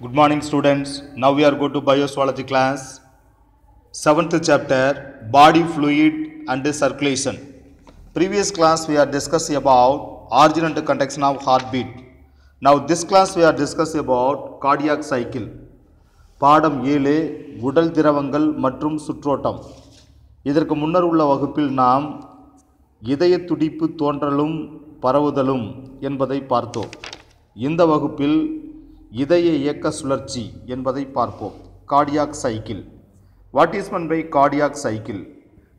Good morning, students. Now we are going to biozoology class. Seventh chapter Body Fluid and Circulation. Previous class we are discussing about origin and conduction of heartbeat. Now this class we are discussing about cardiac cycle. பாடம் ஏழு உடல் திரவங்கள் மற்றும் சுற்றோட்டம் இதற்கு முன்னர் உள்ள வகுப்பில் நாம் இதய துடிப்பு தோன்றலும் பரவுதலும் என்பதை பார்த்தோம் இந்த வகுப்பில் இதய இயக்க சுழற்சி என்பதை பார்ப்போம் cardiac cycle what is mean by cardiac cycle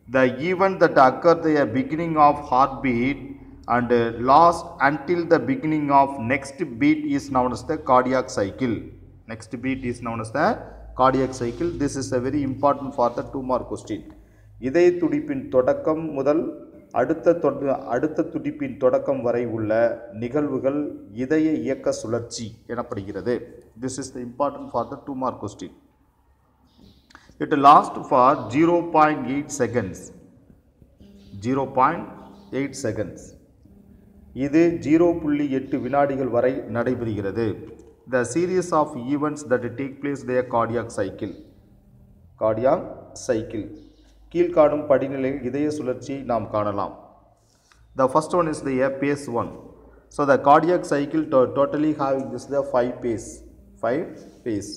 the event that occur the beginning of heart beat and last until the beginning of next beat is known the cardiac cycle next beat is known the cardiac cycle this is a very important for the two mark question இதய துடிப்பின் தொடக்கம் முதல் அடுத்த தொட அடுத்த துடிப்பின் தொடக்கம் வரை உள்ள நிகழ்வுகள் இதய இயக்க சுழற்சி எனப்படுகிறது. This is the important for the two mark question it last for zero point eight seconds zero point eight seconds இது ஜீரோ புள்ளி எட்டு வினாடிகள் வரை நடைபெறுகிறது. The series of events that take place their cardiac cycle cardiac cycle கீழ்காணும் படிநிலையில் இதய சுழற்சி நாம் காணலாம். The first one is the phase one so the cardiac cycle totally having is the five phase five phase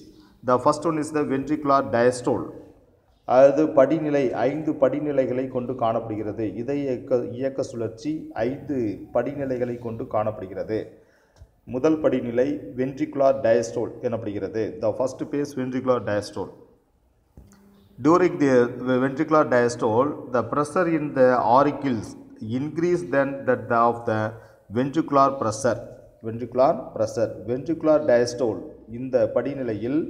the first one is the ventricular diastole அதாவது படிநிலை ஐந்து படிநிலைகளை கொண்டு காணப்படுகிறது. இதய இயக்க இயக்க சுழற்சி ஐந்து படிநிலைகளை கொண்டு காணப்படுகிறது. முதல் படிநிலை வென்ட்ரிகுலார் டயஸ்டோல் எனப்படுகிறது. The first phase ventricular diastole During the ventricular diastole, the pressure in the auricles increase than that of the ventricular pressure. ventricular pressure. ventricular diastole இந்த படிநிலையில்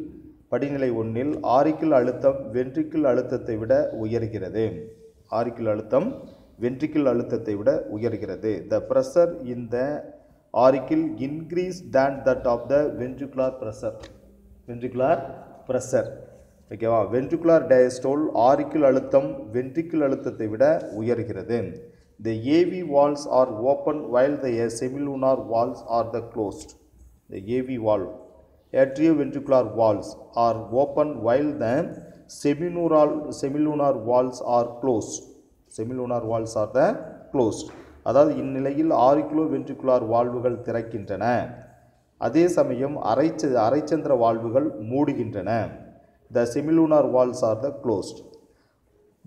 படிநிலை ஒன்றில் ஆரிக்கிள் அழுத்தம் வென்ட்ரிக்கிள் அழுத்தத்தை விட உயர்கிறது ஆரிக்கிள் அழுத்தம் வென்ட்ரிக்கிள் அழுத்தத்தை விட உயர்கிறது த ப்ரெஷர் இந்த auricle increase then that of the ventricular pressure ventricular pressure ஓகேவா? வென்ட்ரிகுலார் டயஸ்டோல் ஆரிக்கிள் அழுத்தம் வென்ட்ரிக்கிள் அழுத்தத்தை விட உயர்கிறது. The AV valves are open while the semilunar valves are the closed the AV valve ventricular valves are open while the semilunar semilunar valves are close semilunar valves are the closed அதாவது இந்நிலையில் ஆரிக்குலோ ventricular வால்வுகள் திறக்கின்றன. அதே சமயம் அரைச்ச அரைச்சந்திர வால்வுகள் மூடுகின்றன. The semilunar valves are the closed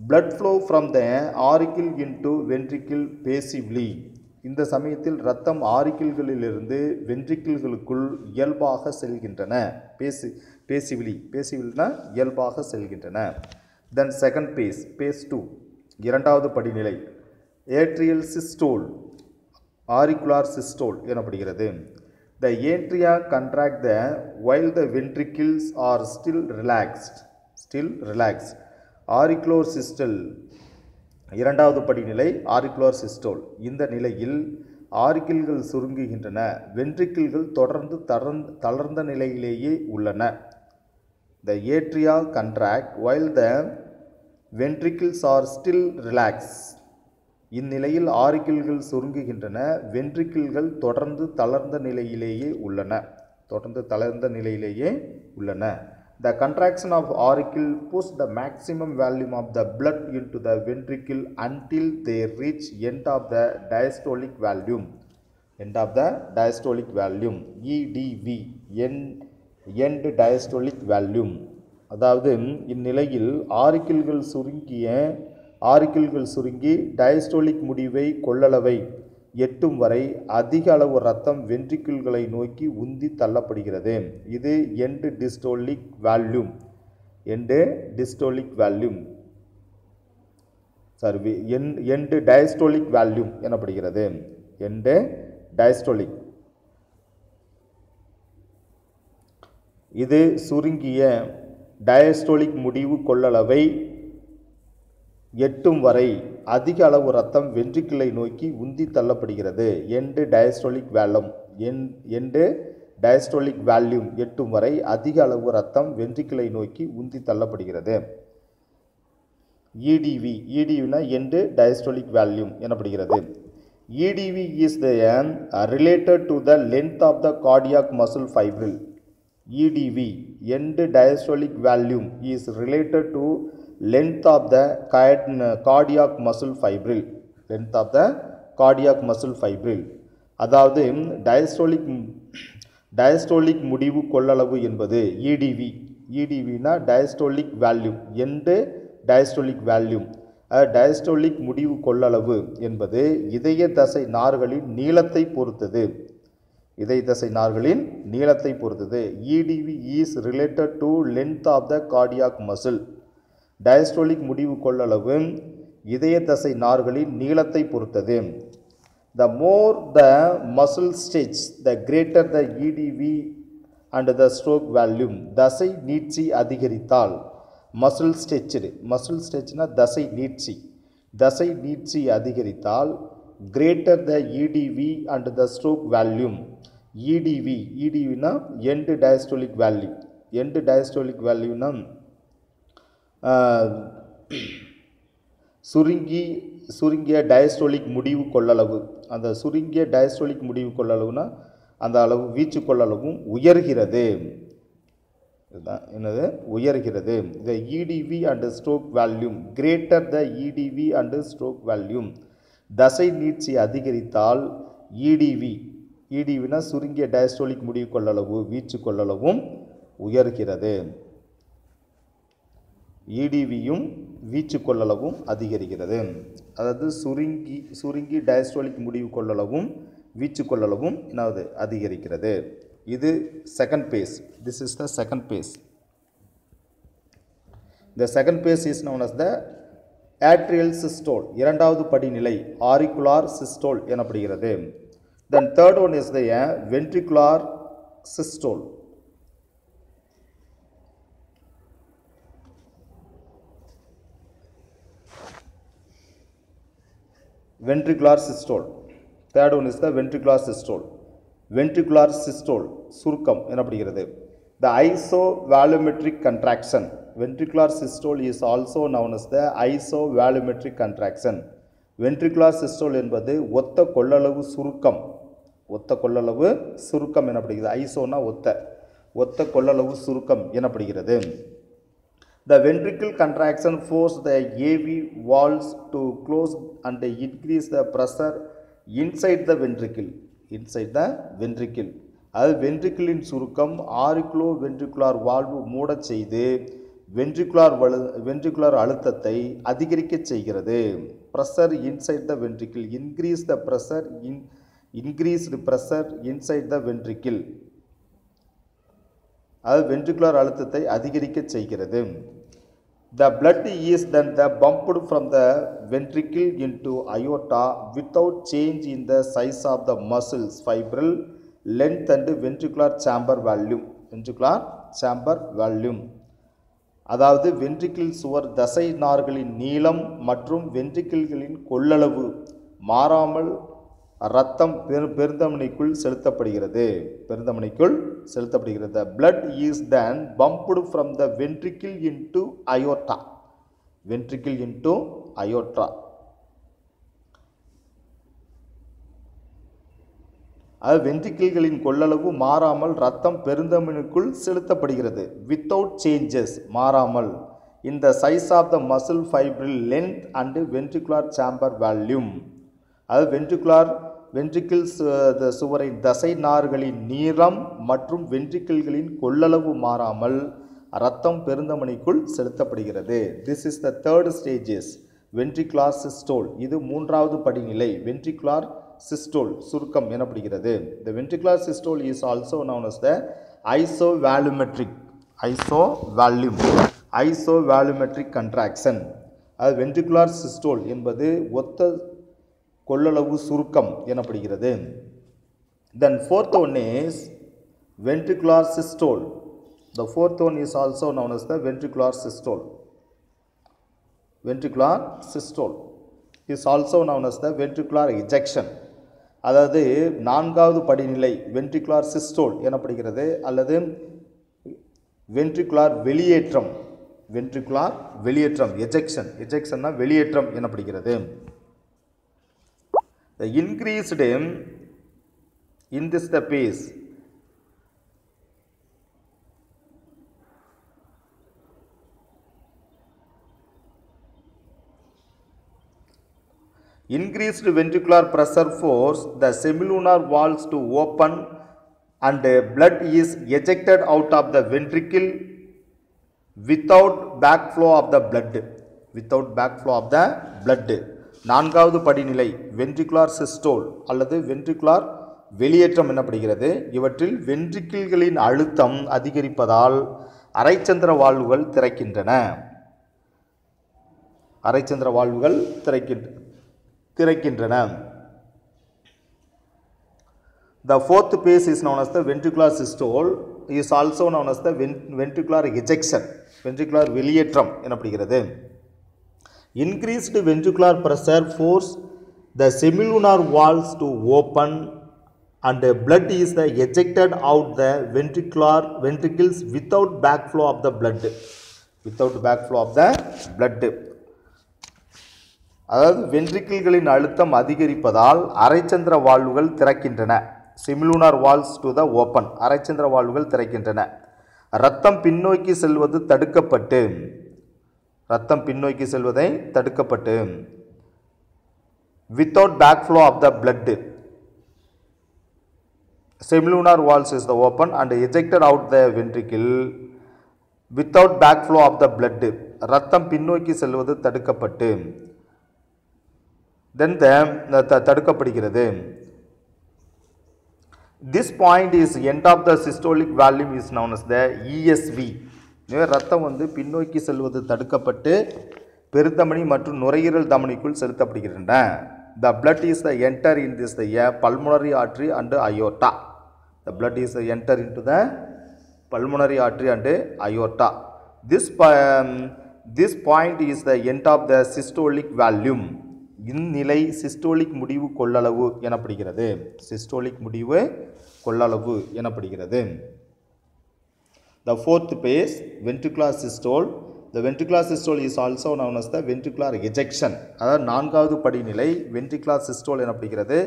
blood flow from the auricle into ventricle passively. இந்த சமயத்தில் இரத்தம் ஆரிக்கிள்களிலிருந்து வென்ட்ரிக்கிள்களுக்குள் இயல்பாக செல்கின்றன. பேசி பேசிவிலி பேசிவில்னா இயல்பாக செல்கின்றன. Then second phase phase two இரண்டாவது படிநிலை. ஏட்ரியல் சிஸ்டோல் ஆரிக்குலார் சிஸ்டோல் எனப்படுகிறது. The atria contract the while the ventricles are still relaxed still relax auricular systole இரண்டாவது படிநிலை ஆரிக்குலர் சிஸ்டோல் இந்த நிலையில் ஆரிக்கிள்கள் சுருங்குகின்றன வென்ட்ரிக்கிள்கள் தொடர்ந்து தளர்ந்த தளர்ந்த நிலையிலேயே உள்ளன. The atria contract while the ventricles are still relax இந்நிலையில் ஆரிக்கிள்கள் சுருங்குகின்றன வென்ட்ரிக்கிள்கள் தொடர்ந்து தளர்ந்த நிலையிலேயே உள்ளன தொடர்ந்து தளர்ந்த நிலையிலேயே உள்ளன the contraction of auricle push the maximum volume of the blood into the ventricle until they reach end of the diastolic volume end of the diastolic volume EDV and end diastolic volume அதாவது இந்நிலையில் ஆரிக்கிள்கள் சுருங்கிய ஆரிக்கிள்கள் சுருங்கி diastolic முடிவை கொள்ளளவை எட்டும் வரை அதிக அளவு ரத்தம் வென்ட்ரிக்கிள்களை நோக்கி உந்தி தள்ளப்படுகிறது. இது எண்டு டிஸ்டோலிக் வேல்யூம் எண்டு டிஸ்டோலிக் வேல்யூம் சாரி என் எண்டு டயஸ்டோலிக் வேல்யூம் எனப்படுகிறது. எண்டு டயஸ்டோலிக் இது சுருங்கிய டயஸ்டோலிக் முடிவு கொள்ளளவை எட்டும் வரை அதிக அளவு ரத்தம் வென்ட்ரிக்கிளை நோக்கி உந்தி தள்ளப்படுகிறது. End diastolic volume and end diastolic volume எட்டும் வரை அதிக அளவு ரத்தம் வென்ட்ரிக்கிளை நோக்கி உந்தி தள்ளப்படுகிறது. இடிவி இடிவினா எண்டு டயஸ்டோலிக் வேல்யூம் எனப்படுகிறது. EDV is the um, uh, related to the length of the cardiac muscle fibril. EDV, end diastolic volume, is related to length of the card- cardiac muscle fibril. Length of the cardiac muscle fibril. அதாவது diastolic diastolic முடிவு கொள்ளளவு என்பது EDV இடிவினா diastolic volume end diastolic volume diastolic முடிவு கொள்ளளவு என்பது இதய தசை நார்களின் நீளத்தை பொறுத்தது இதய தசை நார்களின் நீளத்தை பொறுத்தது. EDV is related to length of the cardiac muscle diastolic முடிவு கொள்ளளவு இதய தசை நார்களின் நீளத்தை பொறுத்தது. The more the muscle stretch the greater the EDV and the stroke volume தசை நீட்சி அதிகரித்தால் மசில் ஸ்ட்ரெச்சு மசில் ஸ்ட்ரெச்னா தசை நீட்சி. தசை நீட்சி அதிகரித்தால் greater the EDV and the stroke volume EDV இடிவினா end diastolic value end diastolic வேல்யூனா சுருங்கி சுருங்கிய டயஸ்டோலிக் முடிவு கொள்ளளவு. அந்த சுருங்கிய டயஸ்டோலிக் முடிவு கொள்ளளவுனா அந்த அளவு வீச்சு கொள்ளளவும் உயர்கிறது. இதுதான் என்னது? உயர்கிறது. The EDV and stroke volume greater the EDV and stroke volume தசை நீட்சி அதிகரித்தால் இடிவி இடிவினா சுருங்கிய டயஸ்டோலிக் முடிவு கொள்ளளவு வீச்சு கொள்ளளவும் உயர்கிறது. இடிவியும் வீச்சு கொள்ளளவும் அதிகரிக்கிறது. அதாவது சுருங்கி சுருங்கி டயஸ்டோலிக் முடிவு கொள்ளளவும் வீச்சு கொள்ளளவும் என்னாவது அதிகரிக்கிறது. இது second phase this is the second phase the second phase is known as the atrial systole இரண்டாவது படிநிலை ஆரிக்குலார் சிஸ்டோல் எனப்படுகிறது. Then third one is the ventricular systole ventricular systole third one is the ventricular systole ventricular systole சுருக்கம் எனப்படுகிறது the isovolumetric contraction ventricular systole is also known as the isovolumetric contraction ventricular systole என்பது ஒத்த கொள்ளளவு சுருக்கம் ஒத்த கொள்ளளவு சுருக்கம் எனப்படுகிறது. ஐசோனா ஒத்த. ஒத்த கொள்ளளவு சுருக்கம் எனப்படுகிறது. The ventricle contraction force the AV valves to close and increase the pressure inside the ventricle inside the ventricle அது வென்ட்ரிக்கிளின் சுருக்கம் ஆரிக்குலோ வென்ட்ரிகுலார் வால்வு மூடச் செய்து வென்ட்ரிகுலார் வலு வென்ட்ரிகுலார் அழுத்தத்தை அதிகரிக்கச் செய்கிறது. Pressure inside the ventricle increase the pressure in increased pressure inside the ventricle அது ventricular அழுத்தத்தை அதிகரிக்க செய்கிறது the blood is then the pumped from the ventricle into aorta without change in the size of the muscles fibril length and ventricular chamber volume ventricular sambar வேல்யூம் அதாவது ventricle சுவர் தசை நார்களின் நீளம் மற்றும் வென்ட்ரிக்கிள்களின் கொள்ளளவு மாறாமல் ரத்தம் பெரு பெருந்தமனிக்குள் செலுத்தப்படுகிறது. பெருந்தமனிக்குள் செலுத்தப்படுகிறது. Blood is then pumped from the ventricle into aorta ventricle into அயோட்ரா அது வென்ட்ரிக்கிள்களின் கொள்ளளவு மாறாமல் ரத்தம் பெருந்தமனுக்குள் செலுத்தப்படுகிறது. வித்தவுட் சேஞ்சஸ் மாறாமல். இந்த size of the muscle fibril length and ventricular chamber volume அது வென்ட்ரிகுலார் வென்ட்ரிக்கிள்ஸ் சுவரை தசை நார்களின் நீளம் மற்றும் வென்ட்ரிக்கிள்களின் கொள்ளளவு மாறாமல் ரத்தம் பெருந்தமணிக்குள் செலுத்தப்படுகிறது. This is the third stages ventricular systole இது மூன்றாவது படிநிலை. வென்ட்ரிகுலார் சிஸ்டோல் சுருக்கம் எனப்படுகிறது. The ventricular systole is also known as the isovolumetric isovolume isovolumetric contraction அது வென்ட்ரிகுலார் சிஸ்டோல் என்பது ஒத்த கொள்ளளவு சுருக்கம் எனப்படுகிறது. Then fourth one is ventricular systole the fourth one is also known is the ventricular systole ventricular systole is also known as the ventricular ejection அதாவது நான்காவது படிநிலை ventricular systole எனப்படுகிறது. அல்லது வென்ட்ரிகுலார் வெளியேற்றம். வென்ட்ரிகுலார் வெளியேற்றம் எஜெக்ஷன் எஜெக்ஷன்னா வெளியேற்றம் எனப்படுகிறது. the increased in this the pace. Increased ventricular pressure force the semilunar valves to open and blood is ejected out of the ventricle without backflow of the blood without backflow of the blood. நான்காவது படிநிலை ventricular systole அல்லது ventricular வெளியேற்றம் எனப்படுகிறது. இவற்றில் வென்ட்ரிக்கிள்களின் அழுத்தம் அதிகரிப்பதால் அரைச்சந்திர வாழ்வுகள் திறக்கின்றன. அரைச்சந்திர வாழ்வுகள் திறக்கின்ற திறக்கின்றன. The fourth phase is known as the ventricular systole is also known as the ven ventricular ejection ventricular வெளியேற்றம் எனப்படுகிறது. Increased ventricular pressure force the semilunar walls to open and blood is ejected out the ventricular ventricles without backflow of the blood without backflow of the blood அதாவது வென்ட்ரிக்கிள்களின் அழுத்தம் அதிகரிப்பதால் அரைச்சந்திர வாழ்வுகள் திறக்கின்றன semilunar valves to the open அரைச்சந்திர வாழ்வுகள் திறக்கின்றன ரத்தம் பின்னோக்கி செல்வது தடுக்கப்பட்டு ரத்தம் பின்னோக்கி செல்வதை தடுக்கப்பட்டு without backflow of the blood semilunar walls is the open and ejected out the ventricle without backflow of the blood ரத்தம் பின்னோக்கி செல்வது தடுக்கப்பட்டு then the த- தடுக்கப்படுகிறது this point is end of the systolic volume is known as the ESV எனவே ரத்தம் வந்து பின்னோக்கி செல்வது தடுக்கப்பட்டு பெருந்தமனி மற்றும் நுரையீரல் தமனிக்குள் செலுத்தப்படுகின்றன த blood is the enter in this the A pulmonary ஆற்றி and aorta the blood is the enter in to the pulmonary ஆற்றி and aorta this this point is the N of the systolic வேல்யூம் இந்நிலை systolic முடிவு கொள்ளளவு எனப்படுகிறது systolic முடிவு கொள்ளளவு எனப்படுகிறது The fourth phase, ventricular systole. The ventricular systole is also known as the ventricular ejection. அதாவது நான்காவது படிநிலை ventricular systole எனப்படுகிறது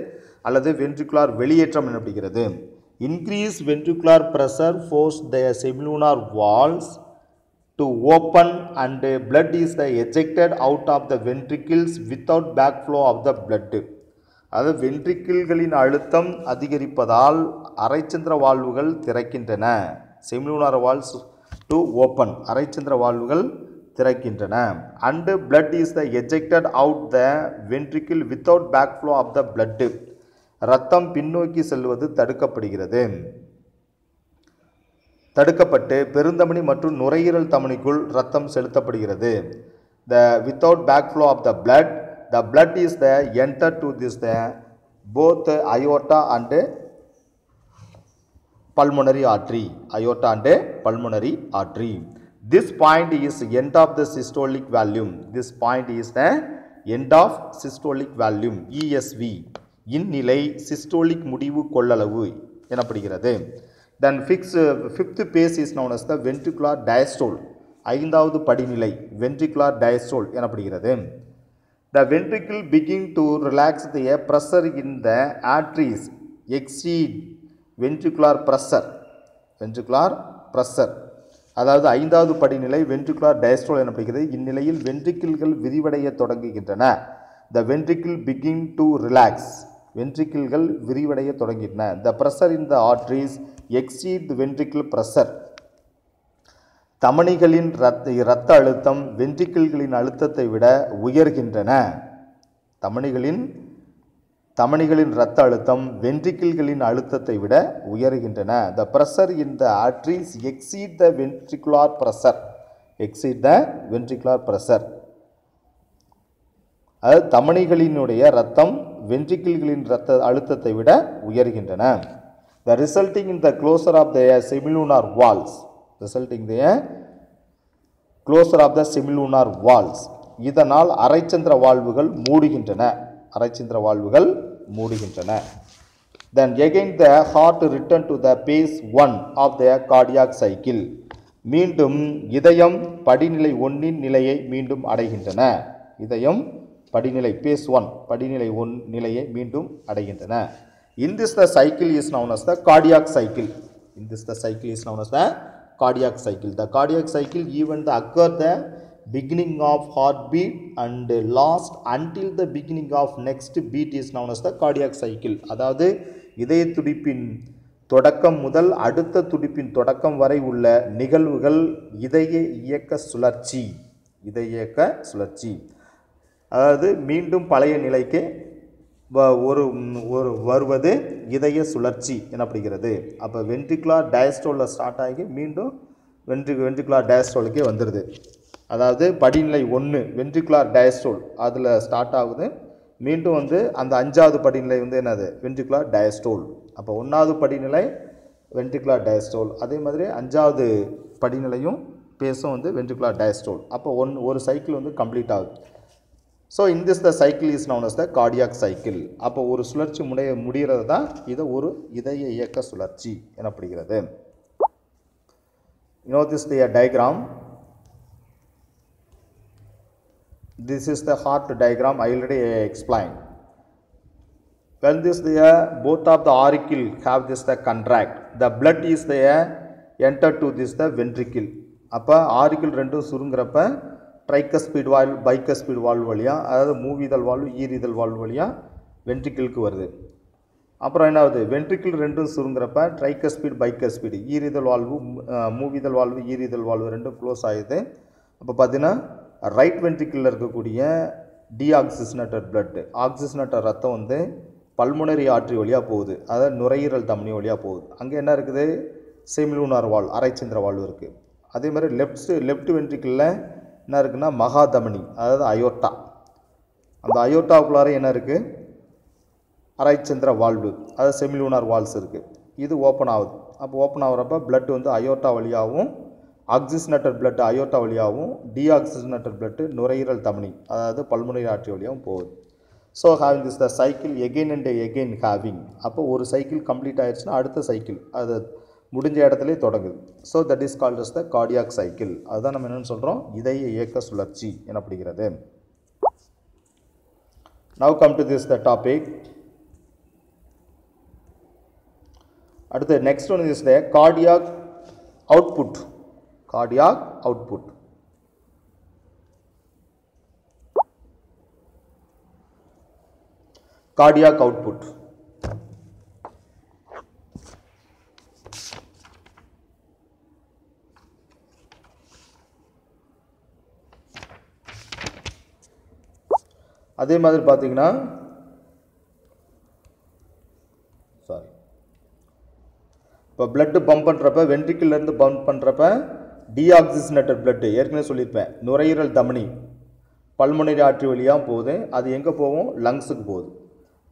அல்லது ventricular வெளியேற்றம் எனப்படுகிறது. Increase ventricular pressure force the semilunar walls to open and blood is ejected out of the ventricles without backflow of the blood. அதாவது வென்ட்ரிக்கிள்களின் அழுத்தம் அதிகரிப்பதால் அரைச்சந்திர வாழ்வுகள் திறக்கின்றன சிம்லூனார் வால்ஸ் டு ஓப்பன் அரைச்சந்திர வாழ்வுகள் திறக்கின்றன. And blood is the ejected out the ventricle without back flow of the blood ரத்தம் பின்னோக்கி செல்வது தடுக்கப்படுகிறது. தடுக்கப்பட்டு பெருந்தமனி மற்றும் நுரையீரல் தமனிக்குள் ரத்தம் செலுத்தப்படுகிறது. The without back flow of the blood the blood is the enter to this the both aorta and pulmonary artery aorta and pulmonary artery this point is end of the systolic volume this point is the end of systolic volume esv இந்நிலை systolic முடிவு கொள்ளளவு எனப்படுகிறது then fix fifth phase is known as the ventricular diastole ஐந்தாவது படிநிலை ventricular diastole எனப்படுகிறது The ventricle begin to relax the pressure in the arteries exceed ventricular pressure ventricular pressure அதாவது ஐந்தாவது படிநிலை வென்ட்ரிகுலார் டயஸ்ட்ரோல் எனப்படுகிறது இந்நிலையில் வென்ட்ரிக்கிள்கள் விரிவடைய தொடங்குகின்றன the ventricle begin to relax வென்ட்ரிக்கிள்கள் விரிவடைய தொடங்கின the pressure in the arteries exceed ventricle pressure தமணிகளின் ரத்த இரத்த அழுத்தம் வென்ட்ரிக்கிள்களின் அழுத்தத்தை விட உயர்கின்றன தமணிகளின் தமணிகளின் இரத்த அழுத்தம் வென்ட்ரிக்கிள்களின் அழுத்தத்தை விட உயர்கின்றன. The pressure in the arteries exceed the ventricular pressure exceed the ventricular pressure அதாவது தமனிகளினுடைய ரத்தம் வென்ட்ரிக்கிள்களின் இரத்த அழுத்தத்தை விட உயர்கின்றன. The resulting in the closure of the semilunar valves resulting the closure of the semilunar valves இதனால் அரைச்சந்திர வாழ்வுகள் மூடுகின்றன. அரைச்சந்திர வாழ்வுகள் மூடுகின்றன. Then again the heart return to the phase one of the cardiac cycle மீண்டும் இதயம் படிநிலை ஒன்றின் நிலையை மீண்டும் அடைகின்றன. இதயம் படிநிலை பேஸ் ஒன் படிநிலை ஒன் நிலையை மீண்டும் அடைகின்றன. In this the cycle is known as the cardiac cycle in this the cycle is known as the cardiac cycle. The cardiac cycle even the occur the beginning of heartbeat and last until the beginning of next beat is known as the cardiac cycle. அதாவது இதய துடிப்பின் தொடக்கம் முதல் அடுத்த துடிப்பின் தொடக்கம் வரை உள்ள நிகழ்வுகள் இதய இயக்க சுழற்சி. இதய இயக்க சுழற்சி. அதாவது மீண்டும் பழைய நிலைக்கு வ- ஒரு ஒரு வருவது இதய சுழற்சி எனப்படுகிறது. அப்போ வென்ட்ரிகுலார் டயஸ்டோலில் ஸ்டார்ட் ஆகி மீண்டும் வென்ட்ரி வென்ட்ரிகுலார் டயஸ்டோலுக்கே வந்துடுது அதாவது படிநிலை ஒன்று வென்ட்ரிகுலார் டயஸ்டோல் அதில் ஸ்டார்ட் ஆகுது. மீண்டும் வந்து அந்த அஞ்சாவது படிநிலை வந்து என்னது? வென்ட்ரிகுலார் டயஸ்டோல் அப்போ ஒன்றாவது படிநிலை வென்ட்ரிகுலார் டயஸ்டோல் அதே மாதிரி அஞ்சாவது படிநிலையும் பேசும் வந்து வென்ட்ரிகுலார் டயஸ்டோல் அப்போ ஒன் ஒரு சைக்கிள் வந்து கம்ப்ளீட் ஆகுது. So in this the cycle is known as the cardiac cycle அப்போ ஒரு சுழற்சி முடைய முடிகிறது தான் இது ஒரு இதய இயக்க சுழற்சி எனப்படுகிறது. You know this the diagram this is the heart diagram i already uh, explained. When this the both of the auricle have this the contract. The blood is the enter to this the ventricle. அப்போ auricle ரெண்டும் சுருங்குறப்ப ட்ரைக்கஸ்பீட் valve பைக்கஸ்பீட் valve வழியாக அதாவது மூவிதழ் valve ஈரிதழ் valve வழியாக வென்ட்ரிக்கிளுக்கு வருது. அப்புறம் என்ன ஆகுது? வென்ட்ரிக்கிள் ரெண்டும் சுருங்குறப்ப ட்ரைக்கஸ்பீட் பைக்கஸ்பீடு ஈரிதழ் வால்வு மூவிதழ் வால்வு ஈரிதழ் வால்வு ரெண்டும் க்ளோஸ் ஆகுது அப்போ பார்த்தீங்கன்னா ரைட் வென்ட்ரிக்கிளில் இருக்கக்கூடிய டீஆக்சிஜனேட்டட் பிளட்டு ஆக்சிஜனேட்டட் ரத்தம் வந்து பல்முனரி ஆற்றி வழியாக போகுது. அதாவது நுரையீரல் தமனி வழியாக போகுது. அங்கே என்ன இருக்குது? செமிலூனார் வால் அரைச்சந்திர வால்வு இருக்குது அதே மாதிரி லெஃப்ட் லெஃப்ட் வென்ட்ரிக்கிளில் என்ன இருக்குன்னா மகாதமனி அதாவது அயோட்டா. அந்த அயோட்டாவுக்குள்ளார என்ன இருக்குது அரைச்சந்திர வால்வு அதாவது செமிலூனார் வால்ஸ் இருக்குது இது ஓப்பன் ஆகுது. அப்போ ஓப்பன் ஆகிறப்ப பிளட் வந்து அயோட்டா வழியாகவும் ஆக்சிஜனேட்டட் பிளட் அயோட்டா வழியாகவும் டீஆக்சிஜனேட்டட் பிளட்டு நுரையீரல் தமனி அதாவது பல்முனை ஆற்றி வழியாகவும் போகுது. So having this the cycle again and again having அப்போ ஒரு சைக்கிள் கம்ப்ளீட் ஆயிடுச்சுன்னா அடுத்த சைக்கிள் அது முடிஞ்ச இடத்துல தொடங்குது. So that is called as the cardiac cycle அதுதான் நம்ம என்னென்னு சொல்கிறோம் இதய இயக்க சுழற்சி எனப்படுகிறது. Now come to this the topic அடுத்து next one is the cardiac output cardiac output cardiac output. அதே மாதிரி பார்த்தீங்கன்னா சாரி இப்போ blood பம்ப் பண்ணுறப்ப வென்ட்ரிக்கிள்லேருந்து பம்ப் பண்ணுறப்ப டீஆக்சிஜனேட்டட் பிளட்டு ஏற்கனவே சொல்லியிருப்பேன். நுரையீரல் தமனி பல்முனரி ஆற்றி வழியாக போகுது. அது எங்கே போகும்? லங்ஸுக்கு போகுது.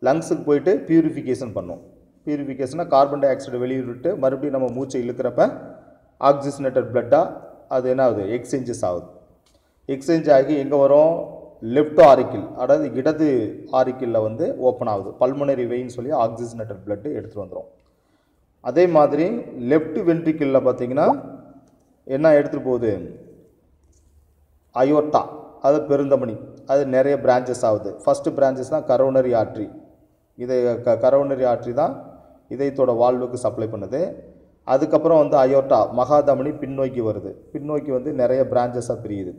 லங்ஸுக்கு போயிட்டு பியூரிஃபிகேஷன் பண்ணும். பியூரிஃபிகேஷனாக கார்பன் டை ஆக்சைடு வெளியிட்டு மறுபடியும் நம்ம மூச்சை இழுக்கிறப்ப ஆக்சிஜனேட்டட் பிளட்டாக அது என்ன ஆகுது? எக்ஸ்சேஞ்சஸ் ஆகுது. எக்ஸ்சேஞ்ச் ஆகி எங்கே வரும்? லெஃப்ட் ஆரிக்கிள் அதாவது இடது ஆரிக்கிளில் வந்து ஓப்பன் ஆகுது. பல்முனரி வெயின் சொல்லி ஆக்சிஜனேட்டட் பிளட்டு எடுத்துகிட்டு வந்துடும் அதே மாதிரி லெஃப்ட் வென்ட்ரிக்கிளில் பார்த்தீங்கன்னா என்ன எடுத்துகிட்டு போகுது? அயோட்டா. அது பெருந்தமணி. அது நிறைய பிரான்ச்சஸ் ஆகுது. ஃபஸ்ட்டு பிரான்ச்சஸ் தான் கரோனரி ஆட்ரி இதை க கரோனரி ஆட்ரி தான் இதயத்தோட வாழ்வுக்கு சப்ளை பண்ணுது. அதுக்கப்புறம் வந்து அயோட்டா மகாதமனி பின்னோக்கி வருது. பின்னோக்கி வந்து நிறைய பிரான்ச்சஸாக பிரியுது.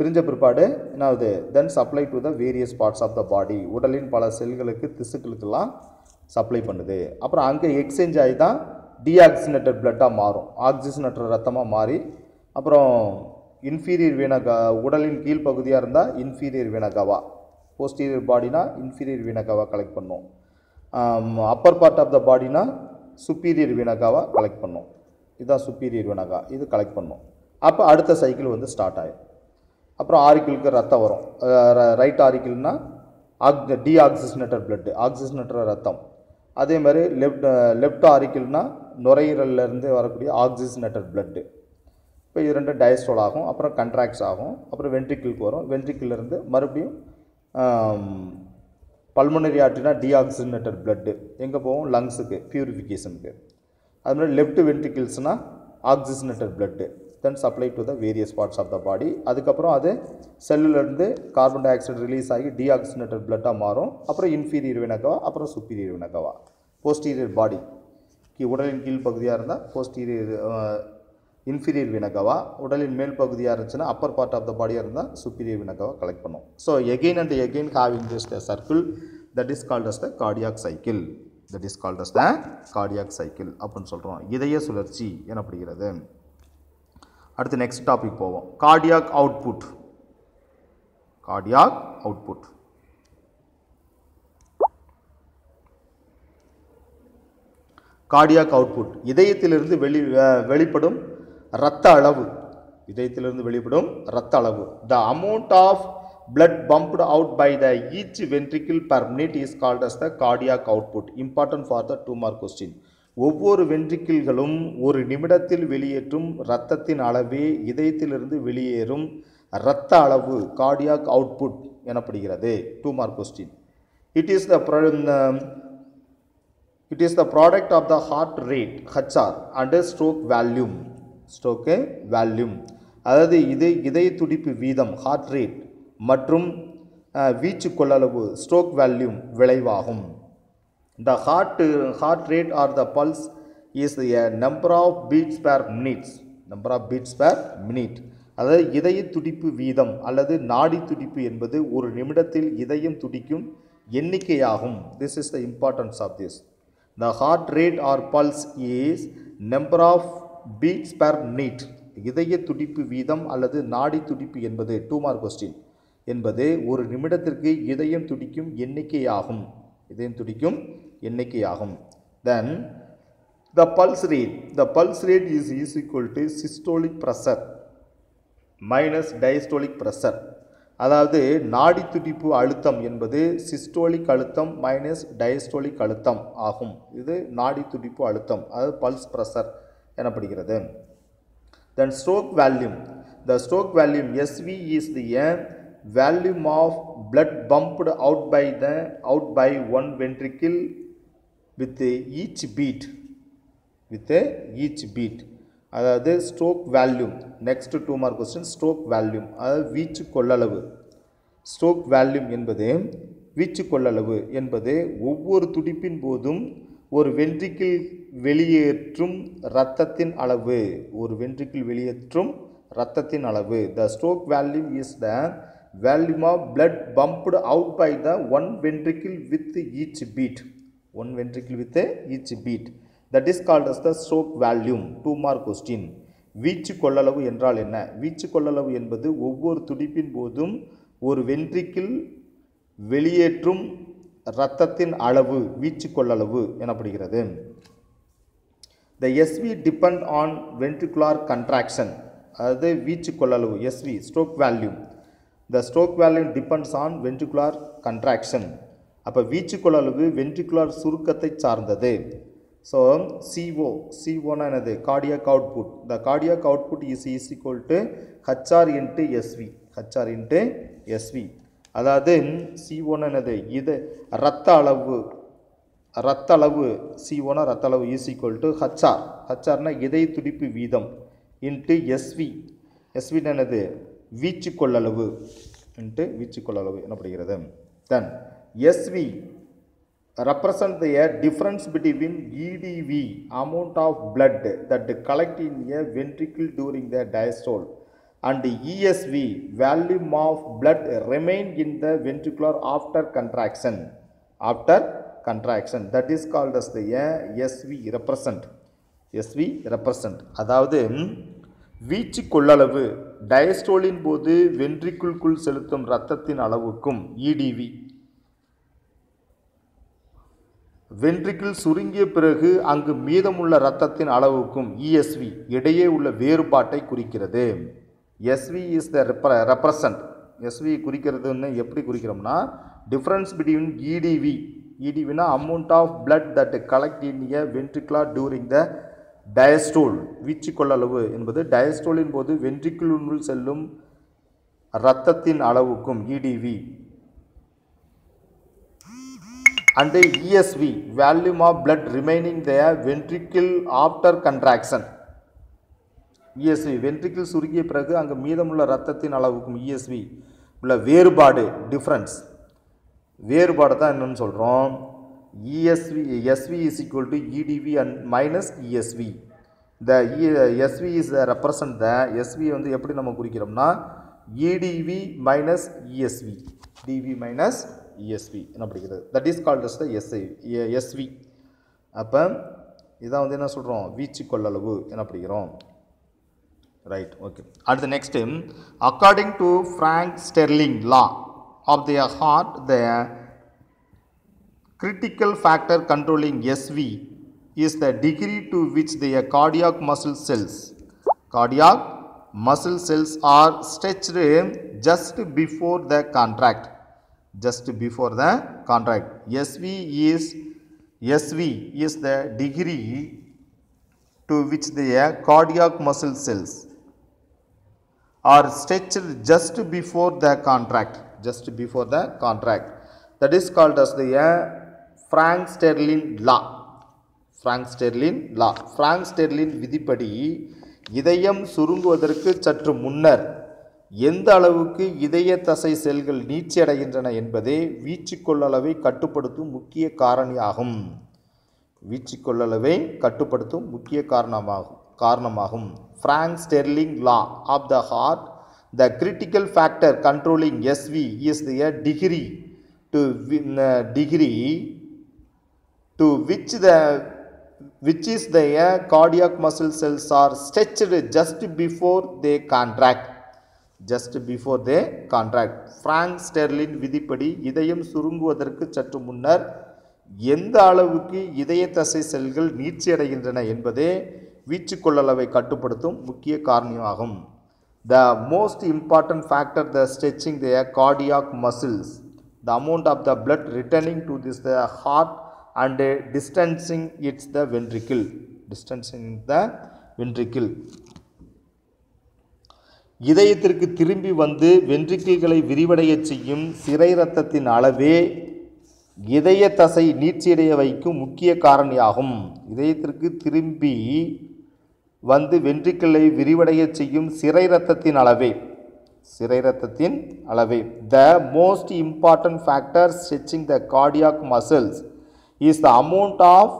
பிரிஞ்ச பிற்பாடு என்ன ஆகுது then supply to the various parts of the body உடலின் பல செல்களுக்கு திசுக்களுக்கெல்லாம் சப்ளை பண்ணுது. அப்புறம் அங்கே எக்ஸ்சேஞ்ச் ஆகி தான் டீஆக்சினேட்டட் பிளட்டாக மாறும். ஆக்சிஜனேட்டர் ரத்தமாக மாறி அப்புறம் இன்ஃபீரியர் வீணகா உடலின் கீழ்ப்பகுதியாக இருந்தால் இன்ஃபீரியர் வீனகாவா போஸ்டீரியர் பாடினா இன்ஃபீரியர் வீனகாவா கலெக்ட் பண்ணும். அப்பர் பார்ட் ஆஃப் த பாடினா சுப்பீரியர் வீணகாவா கலெக்ட் பண்ணும். இதுதான் சுப்பீரியர் வீணகா இது கலெக்ட் பண்ணும். அப்போ அடுத்த சைக்கிள் வந்து ஸ்டார்ட் ஆகும் அப்புறம் ஆரிக்கிளுக்கு ரத்தம் வரும். ரைட் ஆரிக்கிள்னா ஆக் டீஆக்சிஜனேட்டட் பிளட்டு ஆக்சிஜனேட்டர் ரத்தம். அதே மாதிரி லெஃப்ட் லெஃப்ட் ஆரிக்கிள்னால் நுரையீரல்ல இருந்து வரக்கூடிய ஆக்சிஜனேட்டட் பிளட்டு இப்போ இது ரெண்டும் டயஸ்டோல் ஆகும் அப்புறம் கண்ட்ராக்ட்ஸ் ஆகும் அப்புறம் வென்ட்ரிக்கிளுக்கு வரும். வென்ட்ரிக்கிள்லேருந்து மறுபடியும் பல்முனரி ஆர்ட்ரினா டீஆக்சிஜனேட்டட் பிளட்டு எங்கே போகும்? லங்ஸுக்கு பியூரிஃபிகேஷனுக்கு அது மாதிரி left வென்ட்ரிக்கிள்ஸ்னால் oxygenated blood then supply to the various parts of the body அதுக்கப்புறம் அது செல்லுலேருந்து கார்பன் டை ஆக்சைடு ரிலீஸ் ஆகி டீஆக்சிஜனேட்டட் பிளட்டாக மாறும். அப்புறம் இன்ஃபீரியர் வினக்கவா அப்புறம் சுப்பீரியர் வினக்கவா போஸ்டீரியர் பாடி உடலின் கீழ் பகுதியாக இருந்தால் போஸ்டீரியர் இன்ஃபீரியர் வினகவா உடலின் மேல் பகுதியாக இருந்துச்சுன்னா அப்பர் பார்ட் ஆஃப் த பாடியாக இருந்தால் சுப்பீரியர் வினகவா கலெக்ட் பண்ணும். So again and again having this the circle that is called as the cardiac cycle that is called as the cardiac cycle அப்படின்னு சொல்கிறோம் இதய சுழற்சி எனப்படுகிறது. அடுத்து நெக்ஸ்ட் டாபிக் போவோம். Cardiac output cardiac output cardiac output இதயத்திலிருந்து வெளி வெளிப்படும் இரத்த அளவு. இதயத்திலிருந்து வெளிப்படும் இரத்த அளவு. The amount of blood pumped out by the each ventricle per minute is called the cardiac output important for the the two mark ஒவ்வொரு வென்ட்ரிக்கிள்களும் ஒரு நிமிடத்தில் வெளியேற்றும் இரத்தத்தின் அளவே இதயத்திலிருந்து வெளியேறும் இரத்த அளவு கார்டியாக் அவுட்புட் எனப்படுகிறது. Two mark question it is the it is the product of the heart rate HR and stroke volume. Stroke volume. அதாவது இது இதய துடிப்பு வீதம் ஹார்ட் ரேட் மற்றும் வீச்சு கொள்ளளவு ஸ்ட்ரோக் வேல்யூம் விளைவாகும் the heart heart rate or the pulse is the number of beats per minutes number of beats per minute அதாவது இதய துடிப்பு வீதம் அல்லது நாடி துடிப்பு என்பது ஒரு நிமிடத்தில் இதயம் துடிக்கும் எண்ணிக்கையாகும் this is the importance of this the heart rate or pulse is number of beats per minute. இதய துடிப்பு வீதம் அல்லது நாடி துடிப்பு என்பது டூ மார்க் கொஸ்டின் என்பது ஒரு நிமிடத்திற்கு இதயம் துடிக்கும் எண்ணிக்கையாகும். இதயம் துடிக்கும் எண்ணிக்கையாகும். Then the pulse rate the pulse rate is is equal to systolic pressure minus diastolic pressure அதாவது நாடி துடிப்பு அழுத்தம் என்பது சிஸ்டோலிக் அழுத்தம் மைனஸ் டயஸ்டோலிக் அழுத்தம் ஆகும் இது நாடி துடிப்பு அழுத்தம் அதாவது பல்ஸ் ப்ரெஷர் எனப்படுகிறது then stroke volume the stroke volume SV is the a volume of blood pumped out by the out by one ventricle with each beat with each beat அதாவது stroke volume next two mark question stroke volume அதாவது வீச்சு கொள்ளளவு stroke வேல்யூம் என்பது வீச்சு கொள்ளளவு என்பது ஒவ்வொரு துடிப்பின் போதும் ஒரு வென்ட்ரிக்கிள் வெளியேற்றும் இரத்தத்தின் அளவு. ஒரு வென்ட்ரிக்கிள் வெளியேற்றும் இரத்தத்தின் அளவு. த stroke volume is the volume of blood pumped out by the one ventricle with each beat one ventricle with each beat that is called as the stroke volume two mark question வீச்சு கொள்ளளவு என்றால் என்ன? வீச்சு கொள்ளளவு என்பது ஒவ்வொரு துடிப்பின் போதும் ஒரு வென்ட்ரிக்கில் வெளியேற்றும் இரத்தத்தின் அளவு வீச்சு கொள்ளளவு எனப்படுகிறது the SV depend on ventricular contraction அதாவது வீச்சு கொள்ளளவு SV stroke volume the stroke volume depends on ventricular contraction அப்போ வீச்சு கொள்ளளவு வென்ட்ரிகுலார் சுருக்கத்தை சார்ந்தது. ஸோ சிஓ சிஓனா என்னது? Cardiac output the cardiac output is is equal to HR into SV HR into SV அதாவது சிஓன்னு என்னது? இது ரத்த அளவு. ரத்த அளவு சிஓனா ரத்த அளவு இஸ் ஈக்குவல் டு ஹச்ஆர் ஹச்ஆர்னா இதய துடிப்பு வீதம் இன்ட்டு எஸ்வி எஸ்வின்னு என்னது வீச்சு கொள்ளளவு இன்ட்டு வீச்சு கொள்ளளவு எனப்படுகிறது. Then SV represent the difference between EDV amount of blood that collect in a ventricle during the diastole and ESV volume of blood remain in the ventricular after contraction after contraction that is called as the SV represent SV represent அதாவது வீச்சு கொள்ளளவு டயஸ்டோலின் போது வென்ட்ரிக்குள்குள் செலுத்தும் இரத்தத்தின் அளவுக்கும் EDV ventricle சுருங்கிய பிறகு அங்கு மீதமுள்ள இரத்தத்தின் அளவுக்கும் இஎஸ்வி இடையே உள்ள வேறுபாட்டை குறிக்கிறது. SV is the represent SV குறிக்கிறதுன்னு எப்படி குறிக்கிறோம்னா difference between EDV இடிவினா amount of blood that collect in a ventricle during the diastole வீச்சு கொள்ளளவு என்பது டயஸ்டோலின் போது வென்ட்ரிக்குளுக்குள் செல்லும் இரத்தத்தின் அளவுக்கும் EDV and the ESV volume of blood remaining there ventricle after contraction. ESV ventricle சுருங்கிய பிறகு அங்கு மீதமுள்ள இரத்தத்தின் அளவுக்கும் ESV உள்ள வேறுபாடு டிஃப்ரென்ஸ் வேறுபாடு தான் என்னன்னு சொல்கிறோம் ESV SV is equal to EDV and minus ESV இந்த SV is represent the SV வந்து எப்படி நம்ம குறிக்கிறோம்னா EDV minus ESV DV minus ESV என்ன படிக்கிறது that is called as the SI SV அப்போ இதான் வந்து என்ன சொல்கிறோம் வீச்சு கொள்ளளவு என்ன படிக்கிறோம் ரைட் ஓகே அடுத்து next according to Frank Sterling law of the heart the critical factor controlling SV is the degree to which the cardiac muscle cells cardiac muscle cells are stretched just before the contract just before the contract SV is SV is the degree to which the cardiac muscle cells are stretched just before the contract just before the contract that is called as the uh, frank sterling law frank sterling law frank sterling விதிப்படி இதயம் சுருங்குவதற்கு சற்று முன்னர் எந்த அளவுக்கு இதய தசை செல்கள் நீட்சி அடைகின்றன என்பதே வீச்சு கொள்ளளவை கட்டுப்படுத்தும் முக்கிய காரணியாகும். வீச்சு கொள்ளளவை கட்டுப்படுத்தும் முக்கிய காரணமாகும் காரணமாகும். Frank Sterling law of the heart the critical factor controlling SV is the degree to degree to which the which is the cardiac cardiac muscle cells are stretched just before they contract. Just before they contract Frank Sterling விதிப்படி இதயம் சுருங்குவதற்கு சற்று முன்னர் எந்த அளவுக்கு இதய தசை செல்கள் நீட்சியடைகின்றன என்பதே வீச்சு கொள்ளளவை கட்டுப்படுத்தும் முக்கிய காரணியாகும். The most important factor the stretching the cardiac muscles the amount of the blood returning to this the heart and distancing its the ventricle distancing the ventricle இதயத்திற்கு திரும்பி வந்து வென்ட்ரிக்கிள்களை விரிவடையச் செய்யும் சிறை இரத்தத்தின் அளவே இதய தசை நீட்சியடைய வைக்கும் முக்கிய காரணியாகும். இதயத்திற்கு திரும்பி வந்து வென்ட்ரிக்கிளை விரிவடையச் செய்யும் சிறை இரத்தத்தின் அளவே. சிறை இரத்தத்தின் அளவே. The most important factor stretching the cardiac muscles is the amount of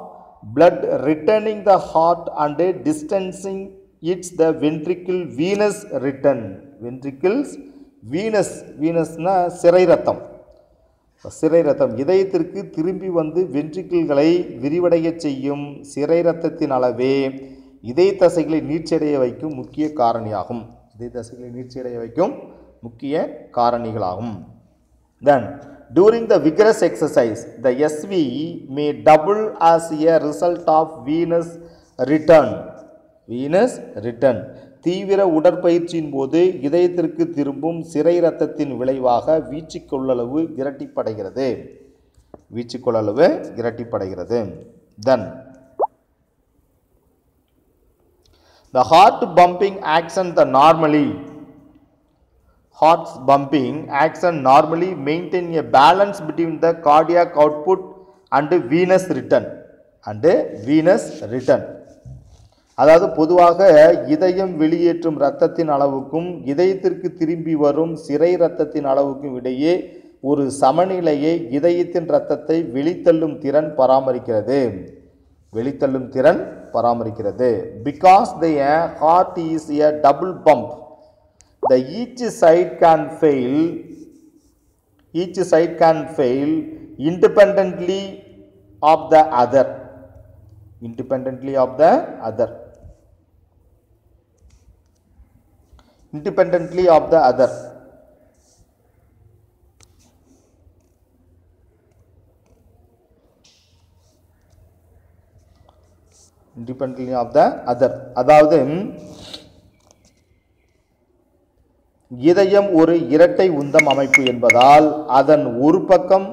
blood returning the heart and distancing its the ventricle venous return ventricles venous வீனஸ்னால் சிறை ரத்தம். சிறை ரத்தம் இதயத்திற்கு திரும்பி வந்து வென்ட்ரிக்கிள்களை விரிவடையச் செய்யும் சிறை ரத்தத்தின் அளவே இதய தசைகளை நீச்சடைய வைக்கும் முக்கிய காரணியாகும். இதய தசைகளை நீச்சடைய வைக்கும் முக்கிய காரணிகளாகும். Then during the vigorous exercise the SV may double as a result of venous return venous return தீவிர உடற்பயிற்சியின் போது இதயத்திற்கு திரும்பும் சிறை ரத்தத்தின் விளைவாக வீச்சு கொள்ளளவு இரட்டிப்படைகிறது வீச்சு கொள்ளளவு இரட்டிப்படைகிறது then the heart pumping action the normally hearts pumping action normally maintain a balance between the cardiac output and venous return and venous return அதாவது பொதுவாக இதயம் வெளியேற்றும் இரத்தத்தின் அளவுக்கும் இதயத்திற்கு திரும்பி வரும் சிறை இரத்தத்தின் அளவுக்கும் இடையே ஒரு சமநிலையை இதயத்தின் இரத்தத்தை வெளித்தள்ளும் திறன் பராமரிக்கிறது. வெளித்தள்ளும் திறன் பராமரிக்கிறது. Because the heart is a double pump the each side can fail each side can fail independently of the other independently of the other independently of the other. Independently of the other. அதாவது இதயம் ஒரு இரட்டை உந்தம் அமைப்பு என்பதால் அதன் ஒரு பக்கம்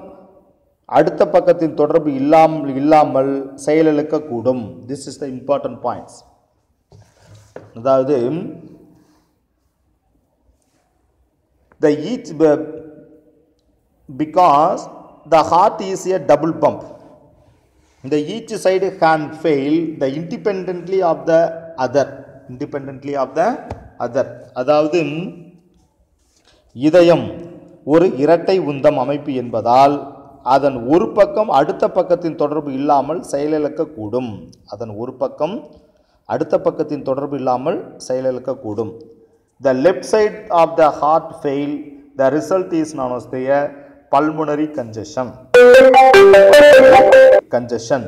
அடுத்த பக்கத்தின் தொடர்பு இல்லாமல் இல்லாமல் செயலிழக்கக்கூடும். This is the important points அதாவது the each because the heart is a double pump the each side can fail the independently of the other independently of the other. அதாவது இதயம் ஒரு இரட்டை உந்தம் அமைப்பு என்பதால் அதன் ஒரு பக்கம் அடுத்த பக்கத்தின் தொடர்பு இல்லாமல் செயலிழக்கக்கூடும். அதன் ஒரு பக்கம் அடுத்த பக்கத்தின் தொடர்பு இல்லாமல் செயலிழக்கக்கூடும். The left side of the heart fail the result is known as the pulmonary congestion congestion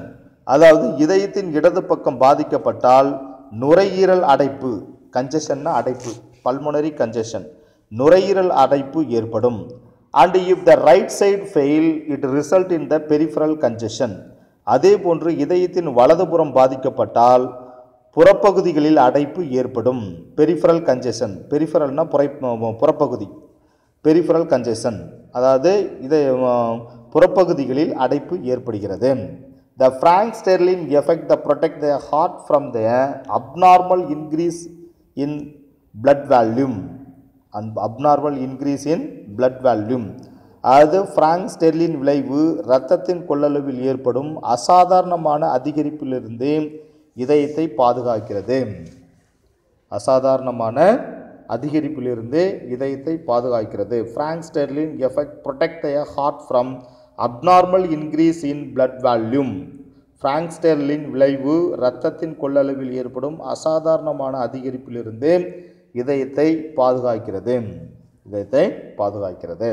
அதாவது இதயத்தின் இடது பக்கம் பாதிக்கப்பட்டால் நுரையீரல் அடைப்பு கன்ஜெஷன்னா அடைப்பு பல்முனரி கன்ஜெஷன் நுரையீரல் அடைப்பு ஏற்படும். And if the right side fail it result in the peripheral congestion அதே போன்று இதயத்தின் வலதுபுறம் பாதிக்கப்பட்டால் புறப்பகுதிகளில் அடைப்பு ஏற்படும். பெரிஃபரல் கஞ்சஷன் பெரிஃபரல்னா புறை புறப்பகுதி. பெரிஃபரல் கஞ்சஷன் அதாவது இதை புறப்பகுதிகளில் அடைப்பு ஏற்படுகிறது. The Frank Sterling effect the protect the heart from the abnormal increase in blood volume and abnormal increase in blood volume அதாவது ஃப்ராங்க் ஸ்டெர்லின் விளைவு இரத்தத்தின் கொள்ளளவில் ஏற்படும் அசாதாரணமான அதிகரிப்பிலிருந்து இதயத்தை பாதுகாக்கிறது. அசாதாரணமான அதிகரிப்பிலிருந்து இதயத்தை பாதுகாக்கிறது. Frank Sterling effect protect the heart from abnormal increase in blood volume Frank Sterling விளைவு இரத்தத்தின் கொள்ளளவில் ஏற்படும் அசாதாரணமான அதிகரிப்பிலிருந்து இதயத்தை பாதுகாக்கிறது. இதயத்தை பாதுகாக்கிறது.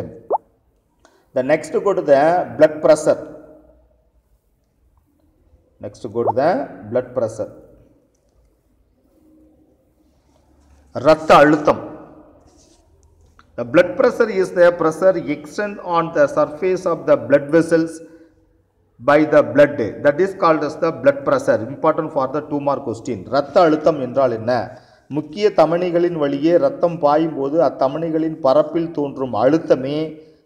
த நெக்ஸ்ட் கொடுத்த blood pressure. Next go to the blood pressure. இரத்த அழுத்தம் The blood pressure is the pressure extend on the surface of the blood vessels by the blood. That is called as the blood pressure. Important for the two mark question. இரத்த அழுத்தம் என்றால் என்ன முக்கிய தமனிகளின் வழியே இரத்தம் பாயும் போது அத்தமனிகளின் பரப்பில் தோன்றும் அழுத்தமே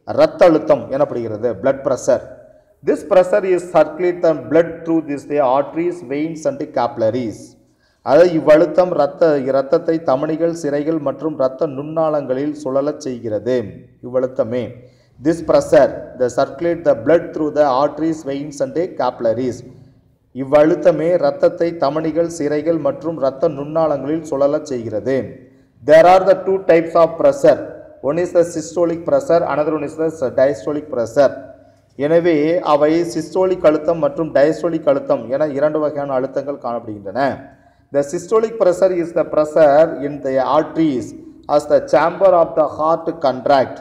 இரத்த அழுத்தம் எனப்படுகிறது blood pressure. This pressure is circulate the blood through this the arteries, veins and capillaries. அதாவது இவ்வழுத்தம் இரத்த இரத்தத்தை தமணிகள் சிறைகள் மற்றும் இரத்த நுண்ணாளங்களில் சுழலச் செய்கிறது இவ்வழுத்தமே this pressure the circulate the blood through the arteries veins and capillaries இவ்வழுத்தமே இரத்தத்தை தமணிகள் சிறைகள் மற்றும் இரத்த நுண்ணாளங்களில் சுழலச் செய்கிறது there are the two types of pressure one is the systolic pressure another one is the diastolic pressure எனவே அவை சிஸ்டோலிக் அழுத்தம் மற்றும் டயஸ்டோலிக் அழுத்தம் என இரண்டு வகையான அழுத்தங்கள் காணப்படுகின்றன the systolic pressure is the pressure in the arteries as the chamber of the heart contract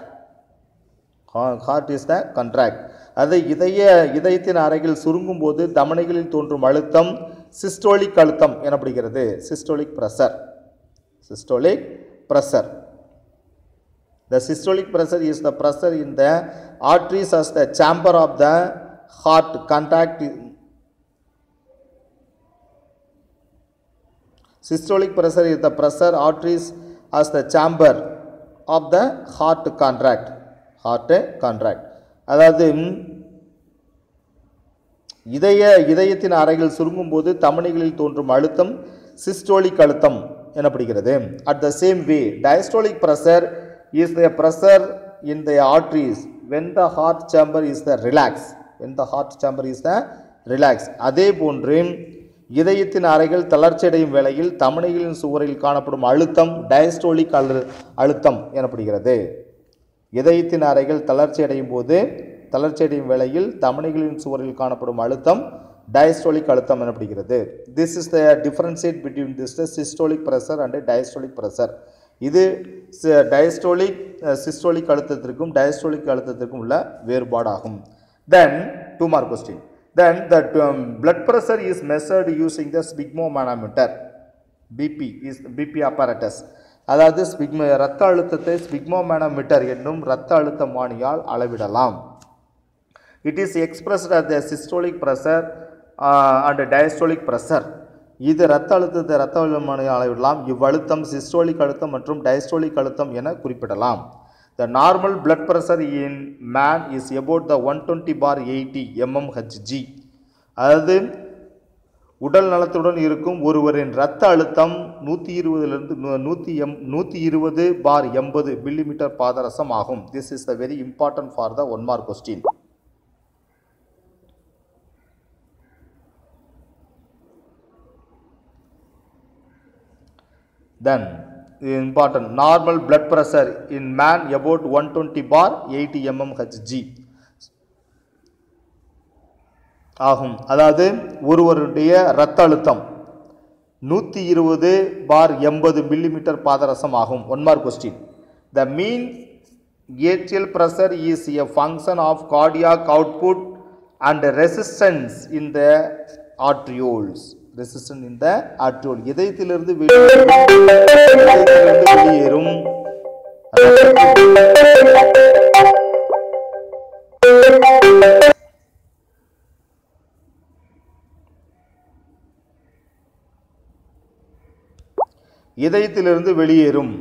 heart is the contract அது இதய இதயத்தின் அறையில் சுருங்கும் போது தமனைகளில் தோன்றும் அழுத்தம் சிஸ்டோலிக் அழுத்தம் எனப்படுகிறது systolic pressure systolic pressure The systolic pressure is the pressure in the arteries as the chamber of the heart contract Systolic pressure is the pressure arteries as the chamber of the heart contract. Heart contract. அதாவது ம், இதய இதயத்தின் அறைகள் சுருங்கும் போது தமனிகளில் தோன்றும் அழுத்தம் systolic அழுத்தம் எனப்படுகிறது at the same way diastolic pressure is the pressure in the arteries when the heart chamber is the relax when the heart chamber is the relax அதே போன்று இதயத்தின் அறைகள் தளர்ச்சியடையும் வேளையில் தமனிகளின் சுவரில் காணப்படும் அழுத்தம் டயஸ்டோலிக் அழு அழுத்தம் எனப்படுகிறது. இதயத்தின் அறைகள் தளர்ச்சி அடையும் போது தளர்ச்சி அடையும் வேளையில் தமனிகளின் சுவரில் காணப்படும் அழுத்தம் டயஸ்டோலிக் அழுத்தம் எனப்படுகிறது. This is the differentiate between this systolic pressure and diastolic pressure இது டயஸ்டோலிக் சிஸ்டோலிக் அழுத்தத்திற்கும் டயஸ்டோலிக் அழுத்தத்திற்கும் உள்ள வேறுபாடாகும். Then two mark question then the blood pressure is is using the sphygmomanometer BP is BP apparatus அதாவது ஸ்பிக்ம இரத்த அழுத்தத்தை ஸ்பிக்மோ மேனாமீட்டர் என்னும் இரத்த அழுத்தமானியால் அளவிடலாம். It is expressed at the systolic pressure and diastolic pressure இது இரத்த அழுத்தத்தை இரத்த அழுத்தமானியால் அளவிடலாம். இவ்வழுத்தம் சிஸ்டோலிக் அழுத்தம் மற்றும் டைஸ்டோலிக் அழுத்தம் என குறிப்பிடலாம். The normal blood pressure in man is about the one twenty bar eighty mmHg அதாவது உடல் நலத்துடன் இருக்கும் ஒருவரின் இரத்த அழுத்தம் நூற்றி இருபதுலேருந்து நூற்றி எம் நூற்றி இருபது பார் எண்பது மில்லிமீட்டர் பாதரசம் ஆகும். This is the very important for the one mark question then important normal blood pressure in man about one twenty bar eighty mm Hg ஆகும். அதாவது ஒருவருடைய இரத்த அழுத்தம் நூற்றி இருபது பார் எண்பது மில்லிமீட்டர் பாதரசம் ஆகும் one mark question the mean arterial pressure is a function of cardiac output and resistance in the arterioles resistance in the arteriole இதயத்திலிருந்து வெளியேறும் இதயத்திலிருந்து வெளியேறும் இதயத்திலிருந்து வெளியேறும்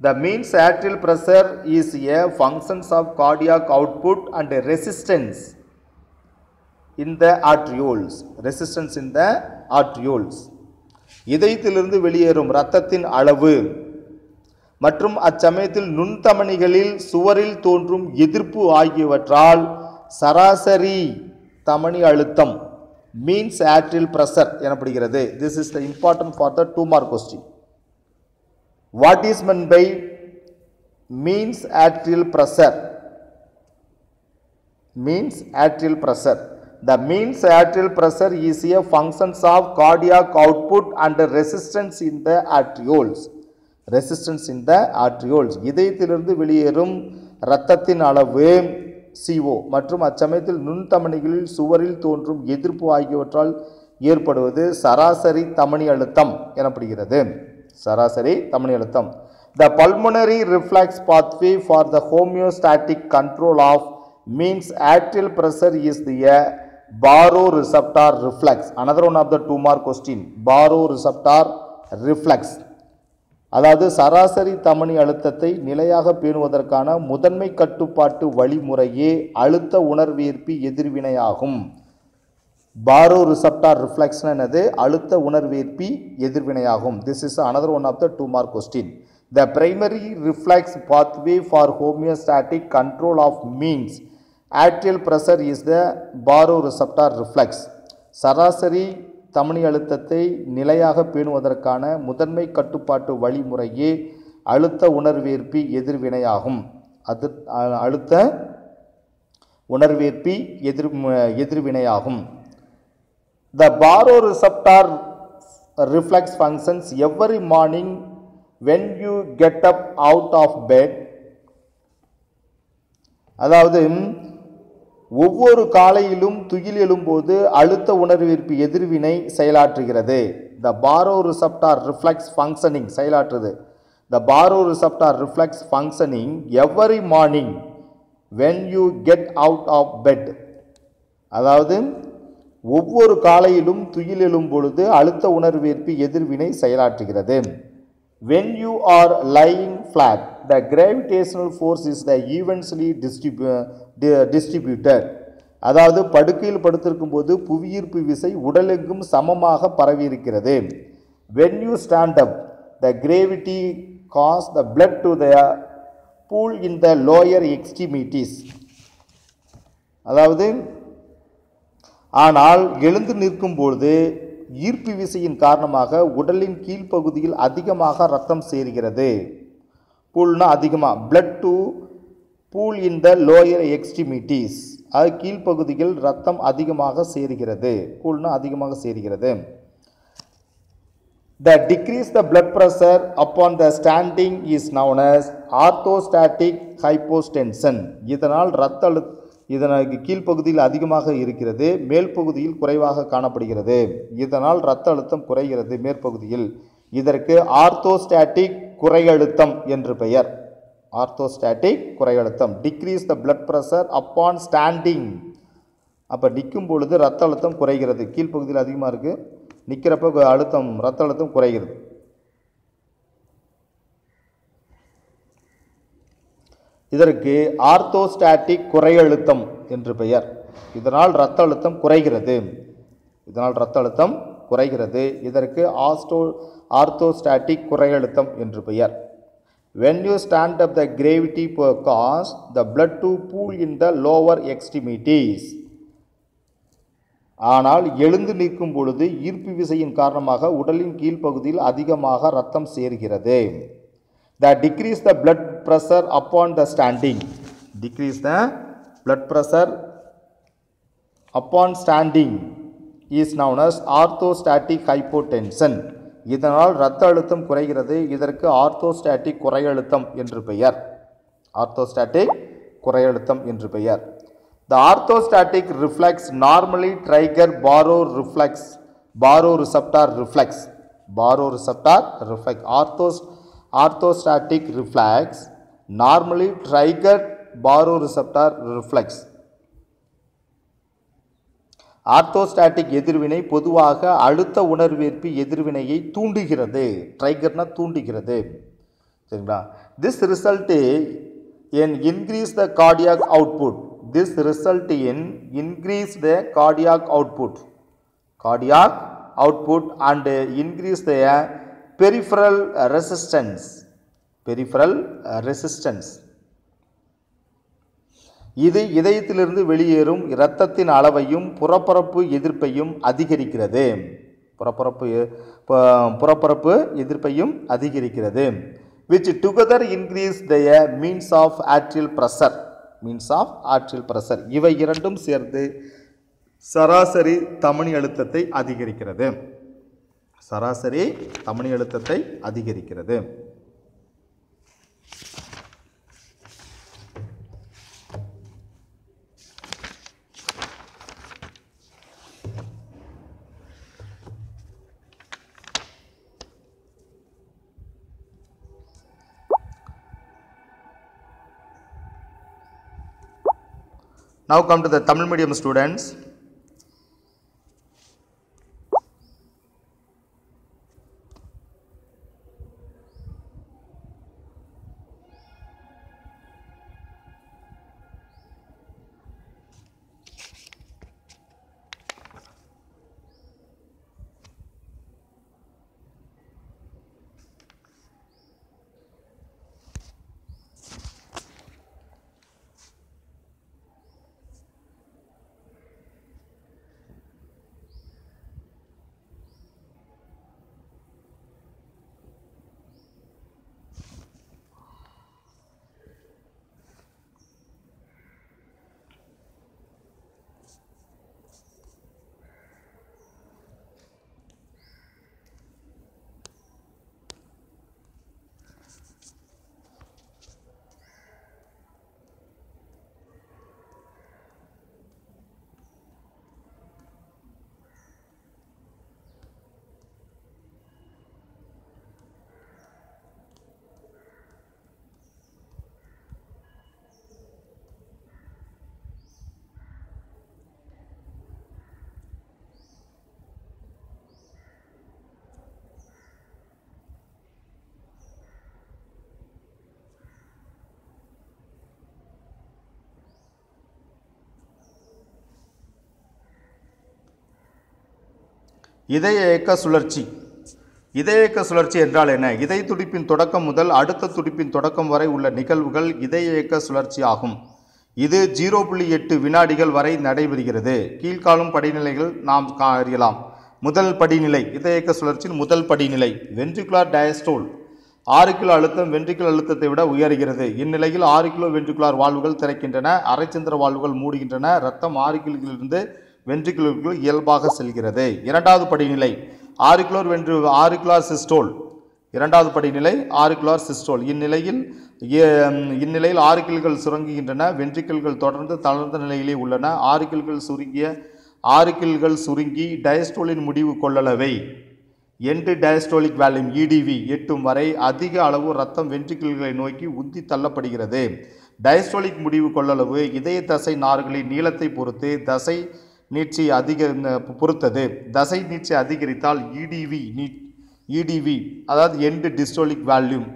The mean atrial pressure is a function of cardiac output and resistance in the arterioles resistance in the arterioles இதயத்திலிருந்து வெளியேறும் இரத்தத்தின் அளவு மற்றும் அச்சமயத்தில் நுண்தமனிகளில் சுவரில் தோன்றும் எதிர்ப்பு ஆகியவற்றால் சராசரி தமனி அழுத்தம் மீன்ஸ் ஆட்ரில் ப்ரெஷர் எனப்படுகிறது. This is the important for the two mark question what is meant by means arterial pressure means arterial pressure The mean arterial pressure is a function of cardiac output and resistance in the arterioles. Resistance in the arterioles. இதயத்திலிருந்து வெளியேறும் ரத்தத்தின் அளவு CO மற்றும் அச்சமயத்தில் நுண்தமணிகளில் சுவரில் தோன்றும் எதிர்ப்பு ஆகியவற்றால் ஏற்படுவது சராசரி தமணி அழுத்தம் எனப்படுகிறது சராசரி தமணி அழுத்தம் the pulmonary reflux pathway for the homeostatic control of means arterial pressure is the baroreceptor reflex. Another one of the two mark question. Baroreceptor reflex. அதாவது சராசரி தமனி அழுத்தத்தை நிலையாக பேணுவதற்கான முதன்மை கட்டுப்பாட்டு வழிமுறையே அழுத்த உணர்வேற்பி எதிர்வினையாகும். பாரோ ரிசப்டார் ரிஃப்ளெக்ஷன் என்னது? அழுத்த உணர்வேற்பி எதிர்வினையாகும். This is another one of the two mark question the primary reflex pathway for homeostatic control of means arterial pressure is the baroreceptor reflex சராசரி தமனி அழுத்தத்தை நிலையாக பேணுவதற்கான முதன்மை கட்டுப்பாட்டு வழிமுறையே அழுத்த உணர்வேற்பி எதிர்வினையாகும். அது அழுத்த உணர்வேற்பி எதிர் எதிர்வினையாகும். The baroreceptor reflex functions every morning when you get up out of bed. அதாவது ஒவ்வொரு காலையிலும் துயில் எழும்போது அழுத்த உணர்விற்கு எதிர்வினை செயலாற்றுகிறது. The borrow receptor reflex functioning செயலாற்றுது. The baroreceptor reflex functioning every morning when you get out of bed அதாவது ஒவ்வொரு காலையிலும் துயில் எழும் பொழுது அழுத்த உணர்வேற்பி எதிர்வினை செயலாற்றுகிறது. When you are lying flat the gravitational force is the evenly distributed distributed. அதாவது படுக்கையில் படுத்திருக்கும் போது புவியீர்ப்பு விசை உடலெங்கும் சமமாக பரவியிருக்கிறது. When you stand up the gravity causes the blood to the pool in the lower extremities. அதாவது ஆனால் எழுந்து நிற்கும் பொழுது ஈர்ப்பு விசையின் காரணமாக உடலின் கீழ்ப்பகுதியில் அதிகமாக ரத்தம் சேர்கிறது. பூல்னால் அதிகமாக blood to pool in the lower extremities அது கீழ்ப்பகுதியில் ரத்தம் அதிகமாக சேருகிறது. பூல்னா அதிகமாக சேருகிறது. The decrease the blood pressure upon the standing is known as orthostatic hypotension இதனால் இரத்த அழு இதனுக்கு கீழ்ப்பகுதியில் அதிகமாக இருக்கிறது மேல் பகுதியில் குறைவாக காணப்படுகிறது. இதனால் இரத்த அழுத்தம் குறைகிறது மேற்பகுதியில். இதற்கு ஆர்த்தோஸ்டாட்டிக் குறையழுத்தம் என்று பெயர். Orthostatic குறையழுத்தம் decrease the blood pressure upon standing அப்போ நிற்கும் பொழுது ரத்த அழுத்தம் குறைகிறது. கீழ்ப்பகுதியில் அதிகமாக இருக்குது நிற்கிறப்ப அழுத்தம் ரத்த அழுத்தம் குறைகிறது. இதற்கு ஆர்த்தோஸ்டாட்டிக் குறையழுத்தம் என்று பெயர். இதனால் இரத்த அழுத்தம் குறைகிறது. இதனால் இரத்த அழுத்தம் குறைகிறது. இதற்கு ஆஸ்டோ ஆர்த்தோஸ்டாட்டிக் குறையழுத்தம் என்று பெயர். When you stand up the gravity per cause, the blood to pool in the lower extremities. ஆனால் எழுந்து நிற்கும் பொழுது ஈர்ப்பு விசையின் காரணமாக உடலின் கீழ்ப்பகுதியில் அதிகமாக ரத்தம் சேர்கிறது the decrease the blood pressure upon the standing decrease the blood pressure upon standing is known as orthostatic hypotension இதனால் இரத்த அழுத்தம் குறைகிறது இதற்கு ஆர்த்தோஸ்டாட்டிக் குறையழுத்தம் என்று பெயர் ஆர்த்தோஸ்டாட்டிக் குறையழுத்தம் என்று பெயர் the orthostatic reflex normally trigger baroreflex baro receptor reflex baro receptor reflex orthos orthostatic reflex normally trigger baro receptor reflex orthostatic எதிர்வினை பொதுவாக அழுத்த உணர்வேற்பி எதிர்வினையை தூண்டுகிறது. ட்ரைகர்னா தூண்டுகிறது. சரிங்களா? This result in increase the cardiac output this result in increase the cardiac output cardiac output and increase the peripheral resistance peripheral resistance இது இதயத்திலிருந்து வெளியேறும் இரத்தத்தின் அளவையும் புறப்பரப்பு எதிர்ப்பையும் அதிகரிக்கிறது. புறப்பரப்பு புறப்பரப்பு எதிர்ப்பையும் அதிகரிக்கிறது. Which together increase the means of arterial pressure means of arterial pressure இவை இரண்டும் சேர்ந்து சராசரி தமனி அழுத்தத்தை அதிகரிக்கிறது. சராசரி தமனி அழுத்தத்தை அதிகரிக்கிறது. Now come to the Tamil medium students. இதய இயக்க சுழற்சி. இதய இயக்க சுழற்சி என்றால் என்ன? இதய துடிப்பின் தொடக்கம் முதல் அடுத்த துடிப்பின் தொடக்கம் வரை உள்ள நிகழ்வுகள் இதய இயக்க சுழற்சி ஆகும். இது ஜீரோ புள்ளி எட்டு வினாடிகள் வரை நடைபெறுகிறது. கீழ்காலும் படிநிலைகள் நாம் கா- அறியலாம் முதல் படிநிலை இதய இயக்க சுழற்சியின் முதல் படிநிலை வென்ட்ரிகுலார் டயஸ்டோல். ஆறு கிலோ அழுத்தம் வென்ட்ரிகுலர் அழுத்தத்தை விட உயர்கிறது. இந்நிலையில் ஆறு கிலோ வென்ட்ரிகுலார் வாழ்வுகள் திறக்கின்றன. அரைச்சந்திர வாழ்வுகள் மூடுகின்றன. ரத்தம் ஆறு கிலோவிலிருந்து வென்ட்ரிகுலருக்குள் இயல்பாக செல்கிறது. இரண்டாவது படிநிலை ஆரிகுலர் வென்று ஆரிகுலார் சிஸ்டோல். இரண்டாவது படிநிலை ஆரிகுலார் சிஸ்டோல். இந்நிலையில் இந்நிலையில் ஆரிக்கிள்கள் சுருங்குகின்றன வென்ட்ரிக்கிள்கள் தொடர்ந்து தளர்ந்த நிலையிலே உள்ளன. ஆரிக்கிள்கள் சுருங்கிய ஆரிக்கிள்கள் சுருங்கி டயஸ்டோலின் முடிவு கொள்ளளவை. எண்டு டயஸ்டோலிக் வேல்யூம் இடிவி எட்டும் வரை அதிக அளவு ரத்தம் வென்ட்ரிக்கிள்களை நோக்கி உந்தி தள்ளப்படுகிறது. டயஸ்டோலிக் முடிவு கொள்ளளவு இதய தசை நார்களின் நீளத்தை பொறுத்து தசை நீட்சி அதிக பொறுத்தது. தசை நீட்சி அதிகரித்தால் இடிவி நீ இடிவி அதாவது எண்டு டிஸ்டோலிக் வேல்யூம்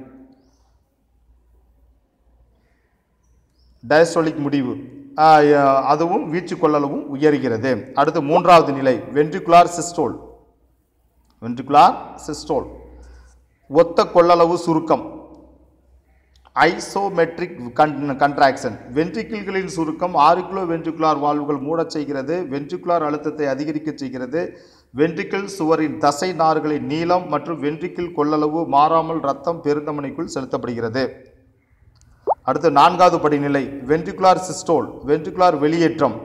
டயஸ்டோலிக் முடிவு. அதுவும் வீச்சு கொள்ளளவும் உயர்கிறது. அடுத்து மூன்றாவது நிலை வென்ட்ரிகுலார் சிஸ்டோல் வென்ட்ரிகுலார் சிஸ்டோல் ஒத்த கொள்ளளவு சுருக்கம். ஐசோமெட்ரிக் கன்ட்ராக்ஷன் வென்ட்ரிக்கிள்களின் சுருக்கம் ஆறு வென்ட்ரிகுலார் வால்வுகள் மூடச் செய்கிறது வென்ட்ரிகுலார் அழுத்தத்தை அதிகரிக்கச் செய்கிறது. வென்ட்ரிக்கிள் சுவரின் தசை நார்களின் நீளம் மற்றும் வென்ட்ரிக்கிள் கொள்ளளவு மாறாமல் ரத்தம் பெருந்தமனைக்குள் செலுத்தப்படுகிறது. அடுத்து நான்காவது படிநிலை வென்ட்ரிகுலார் சிஸ்டோல் வென்ட்ரிகுலார் வெளியேற்றம்.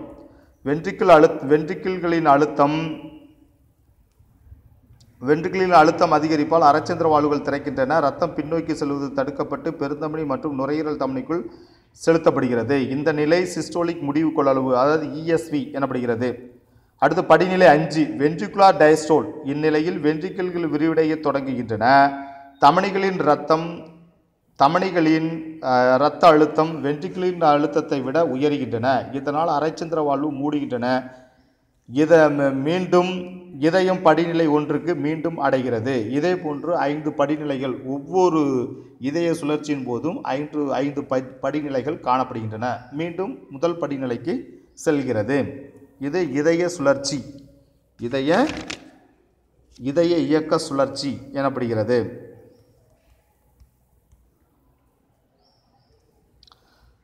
வென்ட்ரிக்கிள் அழு வென்ட்ரிக்கிள்களின் அழுத்தம் வென்ட்ரிக்கிளின் அழுத்தம் அதிகரிப்பால் அரைச்சந்திர வால்வுகள் திறக்கின்றன. ரத்தம் பின்னோக்கி செல்வது தடுக்கப்பட்டு பெருந்தமனி மற்றும் நுரையீரல் தமனிக்குள் செலுத்தப்படுகிறது. இந்த நிலை சிஸ்டோலிக் முடிவு கொள்ளளவு அதாவது இஎஸ்வி எனப்படுகிறது. அடுத்து படிநிலை அஞ்சு வென்ட்ரிகுலார் டயஸ்டோல். இந்நிலையில் வென்ட்ரிக்கிள்கள் விரிவடைய தொடங்குகின்றன. தமனிகளின் ரத்தம் தமணிகளின் இரத்த அழுத்தம் வென்ட்ரிக்கிளின் அழுத்தத்தை விட உயர்கின்றன. இதனால் அரைச்சந்திர வாழ்வு மூடுகின்றன. இதை மீண்டும் இதயம் படிநிலை ஒன்றுக்கு மீண்டும் அடைகிறது. இதே போன்று ஐந்து படிநிலைகள் ஒவ்வொரு இதய சுழற்சியின் போதும் ஐந்து ஐந்து ப படிநிலைகள் காணப்படுகின்றன. மீண்டும் முதல் படிநிலைக்கு செல்கிறது. இது இதய சுழற்சி. இதய இதய இயக்க சுழற்சி எனப்படுகிறது.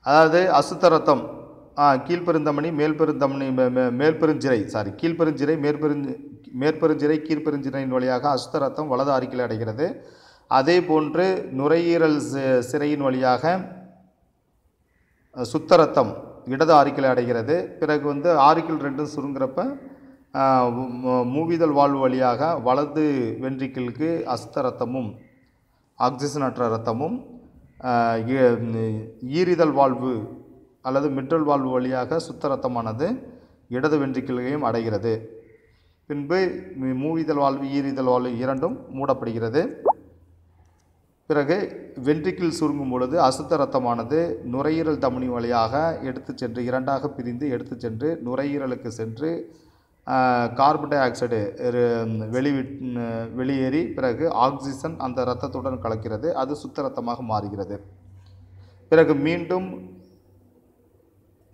அதாவது அசுத்த ரத்தம் ஆ, கீழ்ப்பெருந்தமனி மேல்பெருந்தமனி மே- மேல்பெருஞ்சிரை சாரி கீழ்பெருஞ்சிறை மேற்பெருஞ்சி மேற்பெருஞ்சிரை கீழ்ப்பெருஞ்சிரையின் வழியாக அசுத்த ரத்தம் வலது ஆரிக்கில் அடைகிறது. அதே போன்று நுரையீரல் சிறையின் வழியாக சுத்த ரத்தம் இடது ஆரிக்கில் அடைகிறது. பிறகு வந்து ஆரிக்கில் ரெண்டும் சுருங்குறப்ப மூவிதல் மூவிதழ் வாழ்வு வழியாக வலது வென்றிக்கிளுக்கு அசுத்த ரத்தமும் ஆக்சிஜன் அற்ற ரத்தமும் ஆஹ், ஈரிதழ் வாழ்வு அல்லது மிட்ரல் வாழ்வு வழியாக சுத்த ரத்தமானது இடது வென்றிக்கிளையும் அடைகிறது. பின்பு மூவிதல் மூவிதழ் வாழ்வு ஈரிதழ் வாழ்வு இரண்டும் மூடப்படுகிறது. பிறகு வென்ட்ரிக்கிள் சுருங்கும் பொழுது அசுத்த ரத்தமானது நுரையீரல் தமனி வழியாக எடுத்து சென்று இரண்டாக பிரிந்து எடுத்து சென்று நுரையீரலுக்கு சென்று கார்பன் டை ஆக்சைடு வெளிவிட் வெளியேறி பிறகு ஆக்சிஜன் அந்த இரத்தத்துடன் கலக்கிறது. அது சுத்த ரத்தமாக மாறுகிறது. பிறகு மீண்டும்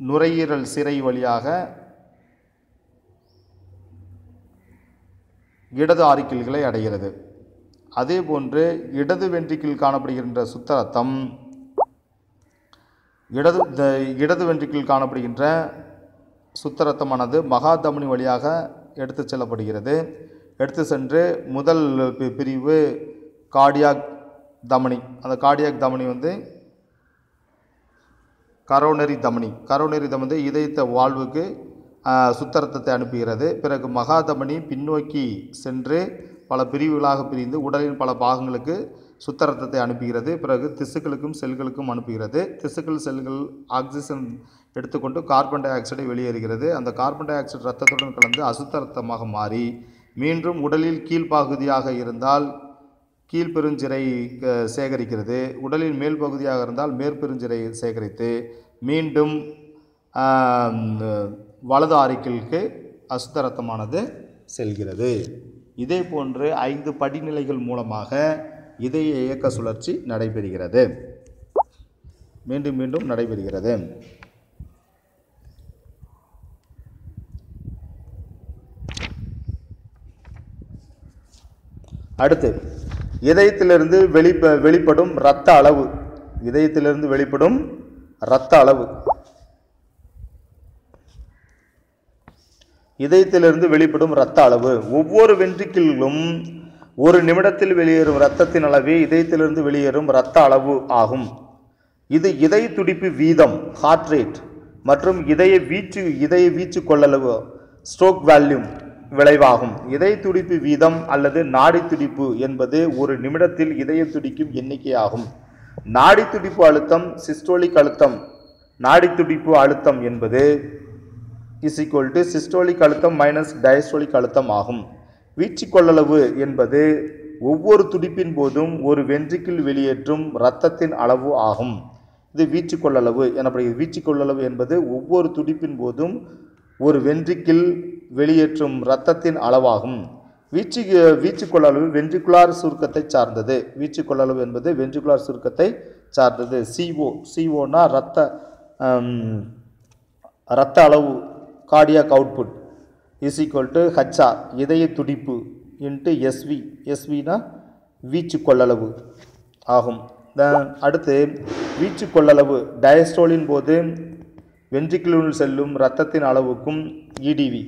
நுரையீரல் சிறை வழியாக இடது ஆரிக்கிள்களை அடைகிறது. அதே போன்று இடது வென்றிக்கில் காணப்படுகின்ற சுத்த ரத்தம் இடது த- இடது வென்றிக்கில் காணப்படுகின்ற சுத்த ரத்தமானது மகாதமனி வழியாக எடுத்து செல்லப்படுகிறது. எடுத்து சென்று முதல் பிரிவு கார்டியாக் தமனி. அந்த கார்டியாக் தமனி வந்து கரோனரி தமனி. கரோனரி தமனி இதயத்த வாழ்வுக்கு சுத்தரத்தத்தை சுத்த அனுப்புகிறது. பிறகு மகாதமனி பின்னோக்கி சென்று பல பிரிவுகளாக பிரிந்து உடலின் பல பாகங்களுக்கு சுத்தரத்தத்தை அனுப்புகிறது. பிறகு திசுக்களுக்கும் செல்களுக்கும் அனுப்புகிறது. திசுக்கள் செல்கள் ஆக்சிஜன் எடுத்துக்கொண்டு கார்பன் டை ஆக்சைடை வெளியேறுகிறது. அந்த கார்பன் டை ஆக்சைடு ரத்தத்துடன் கலந்து அசுத்த ரத்தமாக மாறி மீண்டும் உடலில் கீழ்ப்பகுதியாக இருந்தால் கீழ்பெருஞ்சிரை சேகரிக்கிறது. உடலின் மேல் பகுதியாக இருந்தால் மேற்பெருஞ்சிரை சேகரித்து மீண்டும் வலது ஆரிக்கிளுக்கு அசுத்தரத்தமானது செல்கிறது. இதே போன்று ஐந்து படிநிலைகள் மூலமாக இதய இயக்க சுழற்சி நடைபெறுகிறது. மீண்டும் மீண்டும் நடைபெறுகிறது. அடுத்து இதயத்திலிருந்து வெளிப்ப வெளிப்படும் இரத்த அளவு. இதயத்திலிருந்து வெளிப்படும் இரத்த அளவு. இதயத்திலிருந்து வெளிப்படும் இரத்த அளவு. ஒவ்வொரு வென்ட்ரிக்கிலும் ஒரு நிமிடத்தில் வெளியேறும் இரத்தத்தின் அளவே இதயத்திலிருந்து வெளியேறும் இரத்த அளவு ஆகும். இது இதய துடிப்பு வீதம் ஹார்ட் ரேட் மற்றும் இதய வீச்சு இதய வீச்சு கொள்ளளவு ஸ்ட்ரோக் வேல்யூம் விளைவாகும். இதய துடிப்பு வீதம் அல்லது நாடி துடிப்பு என்பது ஒரு நிமிடத்தில் இதய துடிக்கும் எண்ணிக்கையாகும். நாடி துடிப்பு அழுத்தம் சிஸ்டோலிக் அழுத்தம் நாடி துடிப்பு அழுத்தம் என்பது இஸ் ஈக்குவல் டு சிஸ்டோலிக் அழுத்தம் மைனஸ் டயஸ்டோலிக் அழுத்தம் ஆகும். வீச்சு கொள்ளளவு என்பது ஒவ்வொரு துடிப்பின் போதும் ஒரு வென்றிக்கில் வெளியேற்றும் இரத்தத்தின் அளவு ஆகும். இது வீச்சு கொள்ளளவு எனப்படுகிறது. வீச்சு கொள்ளளவு என்பது ஒவ்வொரு துடிப்பின் போதும் ஒரு வென்றிக்கில் வெளியேற்றும் இரத்தத்தின் அளவாகும். வீச்சு வீச்சு கொள்ளளவு வென்ட்ரிகுலார் சுருக்கத்தை சார்ந்தது. வீச்சு கொள்ளளவு என்பது வென்ட்ரிகுலார் சுருக்கத்தை சார்ந்தது. சிஓ சிஓனா இரத்த இரத்த அளவு cardiac output is equal to HR இதய துடிப்பு இன்ட்டு எஸ்வி எஸ்வினா வீச்சு கொள்ளளவு ஆகும். Then அடுத்து வீச்சு கொள்ளளவு டயஸ்டோலின் போது வென்ட்ரிக்கிளுள் செல்லும் இரத்தத்தின் அளவுக்கும் இடிவி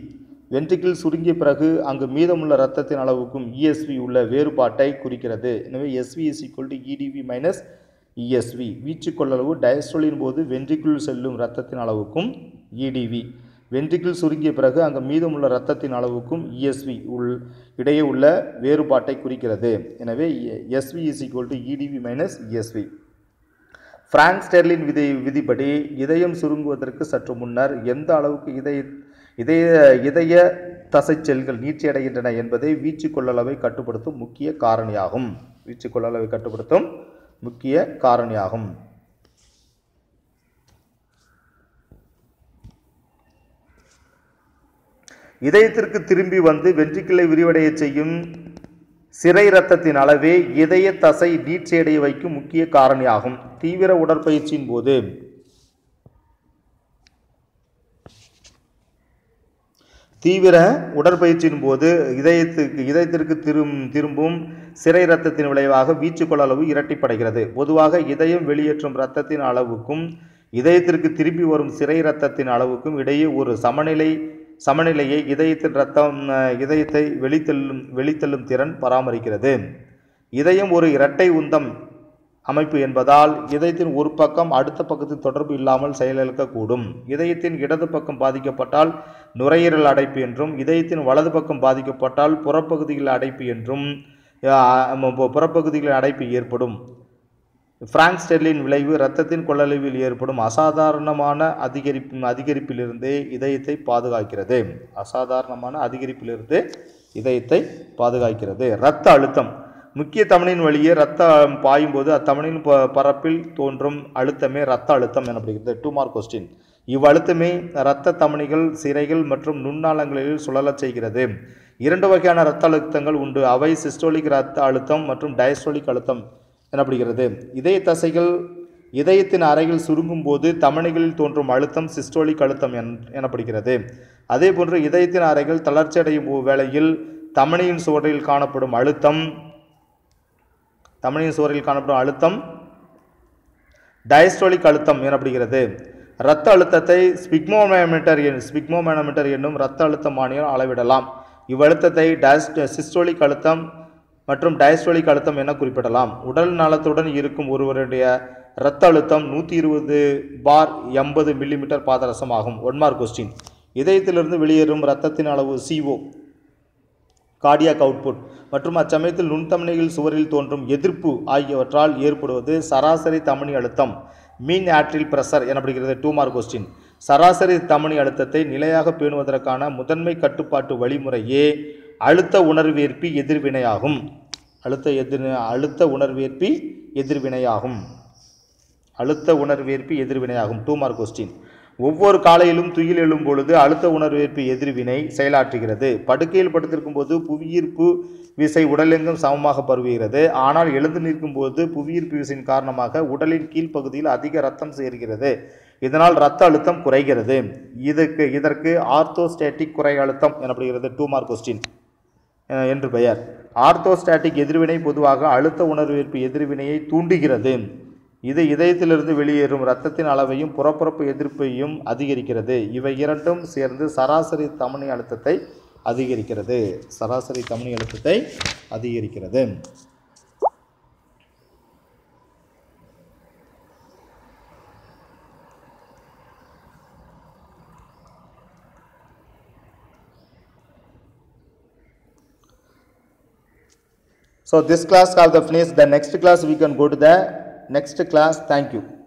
வென்ட்ரிக்கிள் சுருங்கிய பிறகு அங்கு மீதமுள்ள இரத்தத்தின் அளவுக்கும் இஎஸ்வி உள்ள வேறுபாட்டை குறிக்கிறது. எனவே SV is equal to EDV minus ESV வீச்சு கொள்ளளவு டயஸ்டோலின் போது வென்ட்ரிக்கிள் செல்லும் இரத்தத்தின் அளவுக்கும் இடிவி வென்ட்ரிக்கிள் சுருங்கிய பிறகு அங்கு மீதமுள்ள இரத்தத்தின் அளவுக்கும் இஎஸ்வி உள் இடையே உள்ள வேறுபாட்டை குறிக்கிறது. எனவே SV is equal to EDV minus ESV Frank Starling விதி விதிப்படி இதயம் சுருங்குவதற்கு சற்று முன்னர் எந்த அளவுக்கு இதய இதய இதய தசை செல்கள் நீட்சியடைகின்றன என்பதை வீச்சு கொள்ளளவை கட்டுப்படுத்தும் முக்கிய காரணியாகும். வீச்சு கொள்ளளவை கட்டுப்படுத்தும் முக்கிய காரணியாகும். இதயத்திற்கு திரும்பி வந்து வெற்றிக்கிளை விரிவடைய செய்யும் சிறை இரத்தத்தின் அளவே இதய தசை நீட்சியடைய வைக்கும் முக்கிய காரணியாகும். தீவிர உடற்பயிற்சியின் போது. தீவிர உடற்பயிற்சியின் போது இதயத்துக்கு இதயத்திற்கு திரும் திரும்பும் சிறை இரத்தத்தின் விளைவாக வீச்சு கொள்ளளவு இரட்டிப்படைகிறது. பொதுவாக இதயம் வெளியேற்றும் இரத்தத்தின் அளவுக்கும் இதயத்திற்கு திரும்பி வரும் சிறை இரத்தத்தின் அளவுக்கும் இடையே ஒரு சமநிலை சமநிலையை இதயத்தின் ரத்தம் இதயத்தை வெளித்தள்ளும் வெளித்தள்ளும் திறன் பராமரிக்கிறது. இதயம் ஒரு இரட்டை உந்தம் அமைப்பு என்பதால் இதயத்தின் ஒரு பக்கம் அடுத்த பக்கத்தில் தொடர்பு இல்லாமல் செயலிழக்கக்கூடும். இதயத்தின் இடது பக்கம் பாதிக்கப்பட்டால் நுரையீரல் அடைப்பு என்றும் இதயத்தின் வலது பக்கம் பாதிக்கப்பட்டால் புறப்பகுதியில் அடைப்பு என்றும் புறப்பகுதிகளில் அடைப்பு ஏற்படும். பிராங்க் ஸ்டெர்லின் விளைவு இரத்தத்தின் கொள்ளளவில் ஏற்படும் அசாதாரணமான அதிகரிப்பு அதிகரிப்பிலிருந்து இதயத்தை பாதுகாக்கிறது. அசாதாரணமான அதிகரிப்பிலிருந்து இதயத்தை பாதுகாக்கிறது. இரத்த அழுத்தம். முக்கிய தமனின் வழியே ரத்தம் பாயும்போது அத்தமனின் ப- பரப்பில் தோன்றும் அழுத்தமே இரத்த அழுத்தம் எனப்படுகிறது. டூ மார்க் கொஸ்டின் இவ்வழுத்தமே இரத்த தமனிகள் சிறைகள் மற்றும் நுண்ணாளங்களில் சுழலச் செய்கிறது. இரண்டு வகையான இரத்த அழுத்தங்கள் உண்டு. அவை சிஸ்டோலிக் இரத்த அழுத்தம் மற்றும் டயஸ்டோலிக் அழுத்தம். எனப்படுகிறது. இதய தசைகள் இதயத்தின் அறைகள் சுருங்கும் போது தமணிகளில் தோன்றும் அழுத்தம் சிஸ்டோலிக் அழுத்தம் என் எனப்படுகிறது. அதேபோன்று இதயத்தின் அறைகள் தளர்ச்சியடையும் வேளையில் தமனியின் சுவரில் காணப்படும் அழுத்தம் தமனியின் சுவரில் காணப்படும் அழுத்தம் டயஸ்டோலிக் அழுத்தம் எனப்படுகிறது. இரத்த அழுத்தத்தை ஸ்பிக்மோமேனோமீட்டர் என் ஸ்பிக்மோமேனோமீட்டர் என்னும் இரத்த அழுத்தமானியால் அளவிடலாம். இவ்வழுத்தத்தை டயஸ்ட் சிஸ்டோலிக் அழுத்தம் மற்றும் டயஸ்டோலிக் அழுத்தம் என குறிப்பிடலாம். உடல் நலத்துடன் இருக்கும் ஒருவருடைய இரத்த அழுத்தம் நூற்றி இருபது பார் எண்பது மில்லிமீட்டர் பாதரசம் ஆகும் ஒன் மார்க் கொஸ்டின் இதயத்திலிருந்து வெளியேறும் இரத்தத்தின் அளவு சிஓ கார்டியாக் அவுட்புட் மற்றும் அச்சமயத்தில் நுண்தமனிகள் சுவரில் தோன்றும் எதிர்ப்பு ஆகியவற்றால் ஏற்படுவது சராசரி தமனி அழுத்தம். மீன் ஆற்றில் பிரஷர் எனப்படுகிறது. டூ மார்க் கொஸ்டின் சராசரி தமனி அழுத்தத்தை நிலையாக பேணுவதற்கான முதன்மை கட்டுப்பாட்டு வழிமுறையே அழுத்த உணர்வேற்பி எதிர்வினையாகும் அழுத்த எதிர் அழுத்த உணர்வேற்பி எதிர்வினையாகும். அழுத்த உணர்வேற்பி எதிர்வினையாகும். டூ மார்க் கொஸ்டின் ஒவ்வொரு காலையிலும் துயில் எழும் பொழுது அழுத்த உணர்வேற்பி எதிர்வினை செயலாற்றுகிறது. படுக்கையில் படுத்திருக்கும் போது புவியீர்ப்பு விசை உடலெங்கும் சமமாக பரவுகிறது. ஆனால் எழுந்து நிற்கும் போது புவியீர்ப்பு விசையின் காரணமாக உடலின் கீழ்ப்பகுதியில் அதிக ரத்தம் சேர்கிறது. இதனால் இரத்த அழுத்தம் குறைகிறது. இதுக்கு இதற்கு ஆர்த்தோஸ்டேட்டிக் குறை அழுத்தம் எனப்படுகிறது. டூ மார்க் கொஸ்டின் என்று பெயர். ஆர்த்தோஸ்டாட்டிக் எதிர்வினை பொதுவாக அழுத்த உணர்வீர்ப்பு எதிர்வினையை தூண்டுகிறது. இது இதயத்திலிருந்து வெளியேறும் இரத்தத்தின் அளவையும் புறப்புறப்பு எதிர்ப்பையும் அதிகரிக்கிறது. இவை இரண்டும் சேர்ந்து சராசரி தமனி அழுத்தத்தை அதிகரிக்கிறது. சராசரி தமனி அழுத்தத்தை அதிகரிக்கிறது. So this class have the finished. The next class we can go to the next class. Thank you.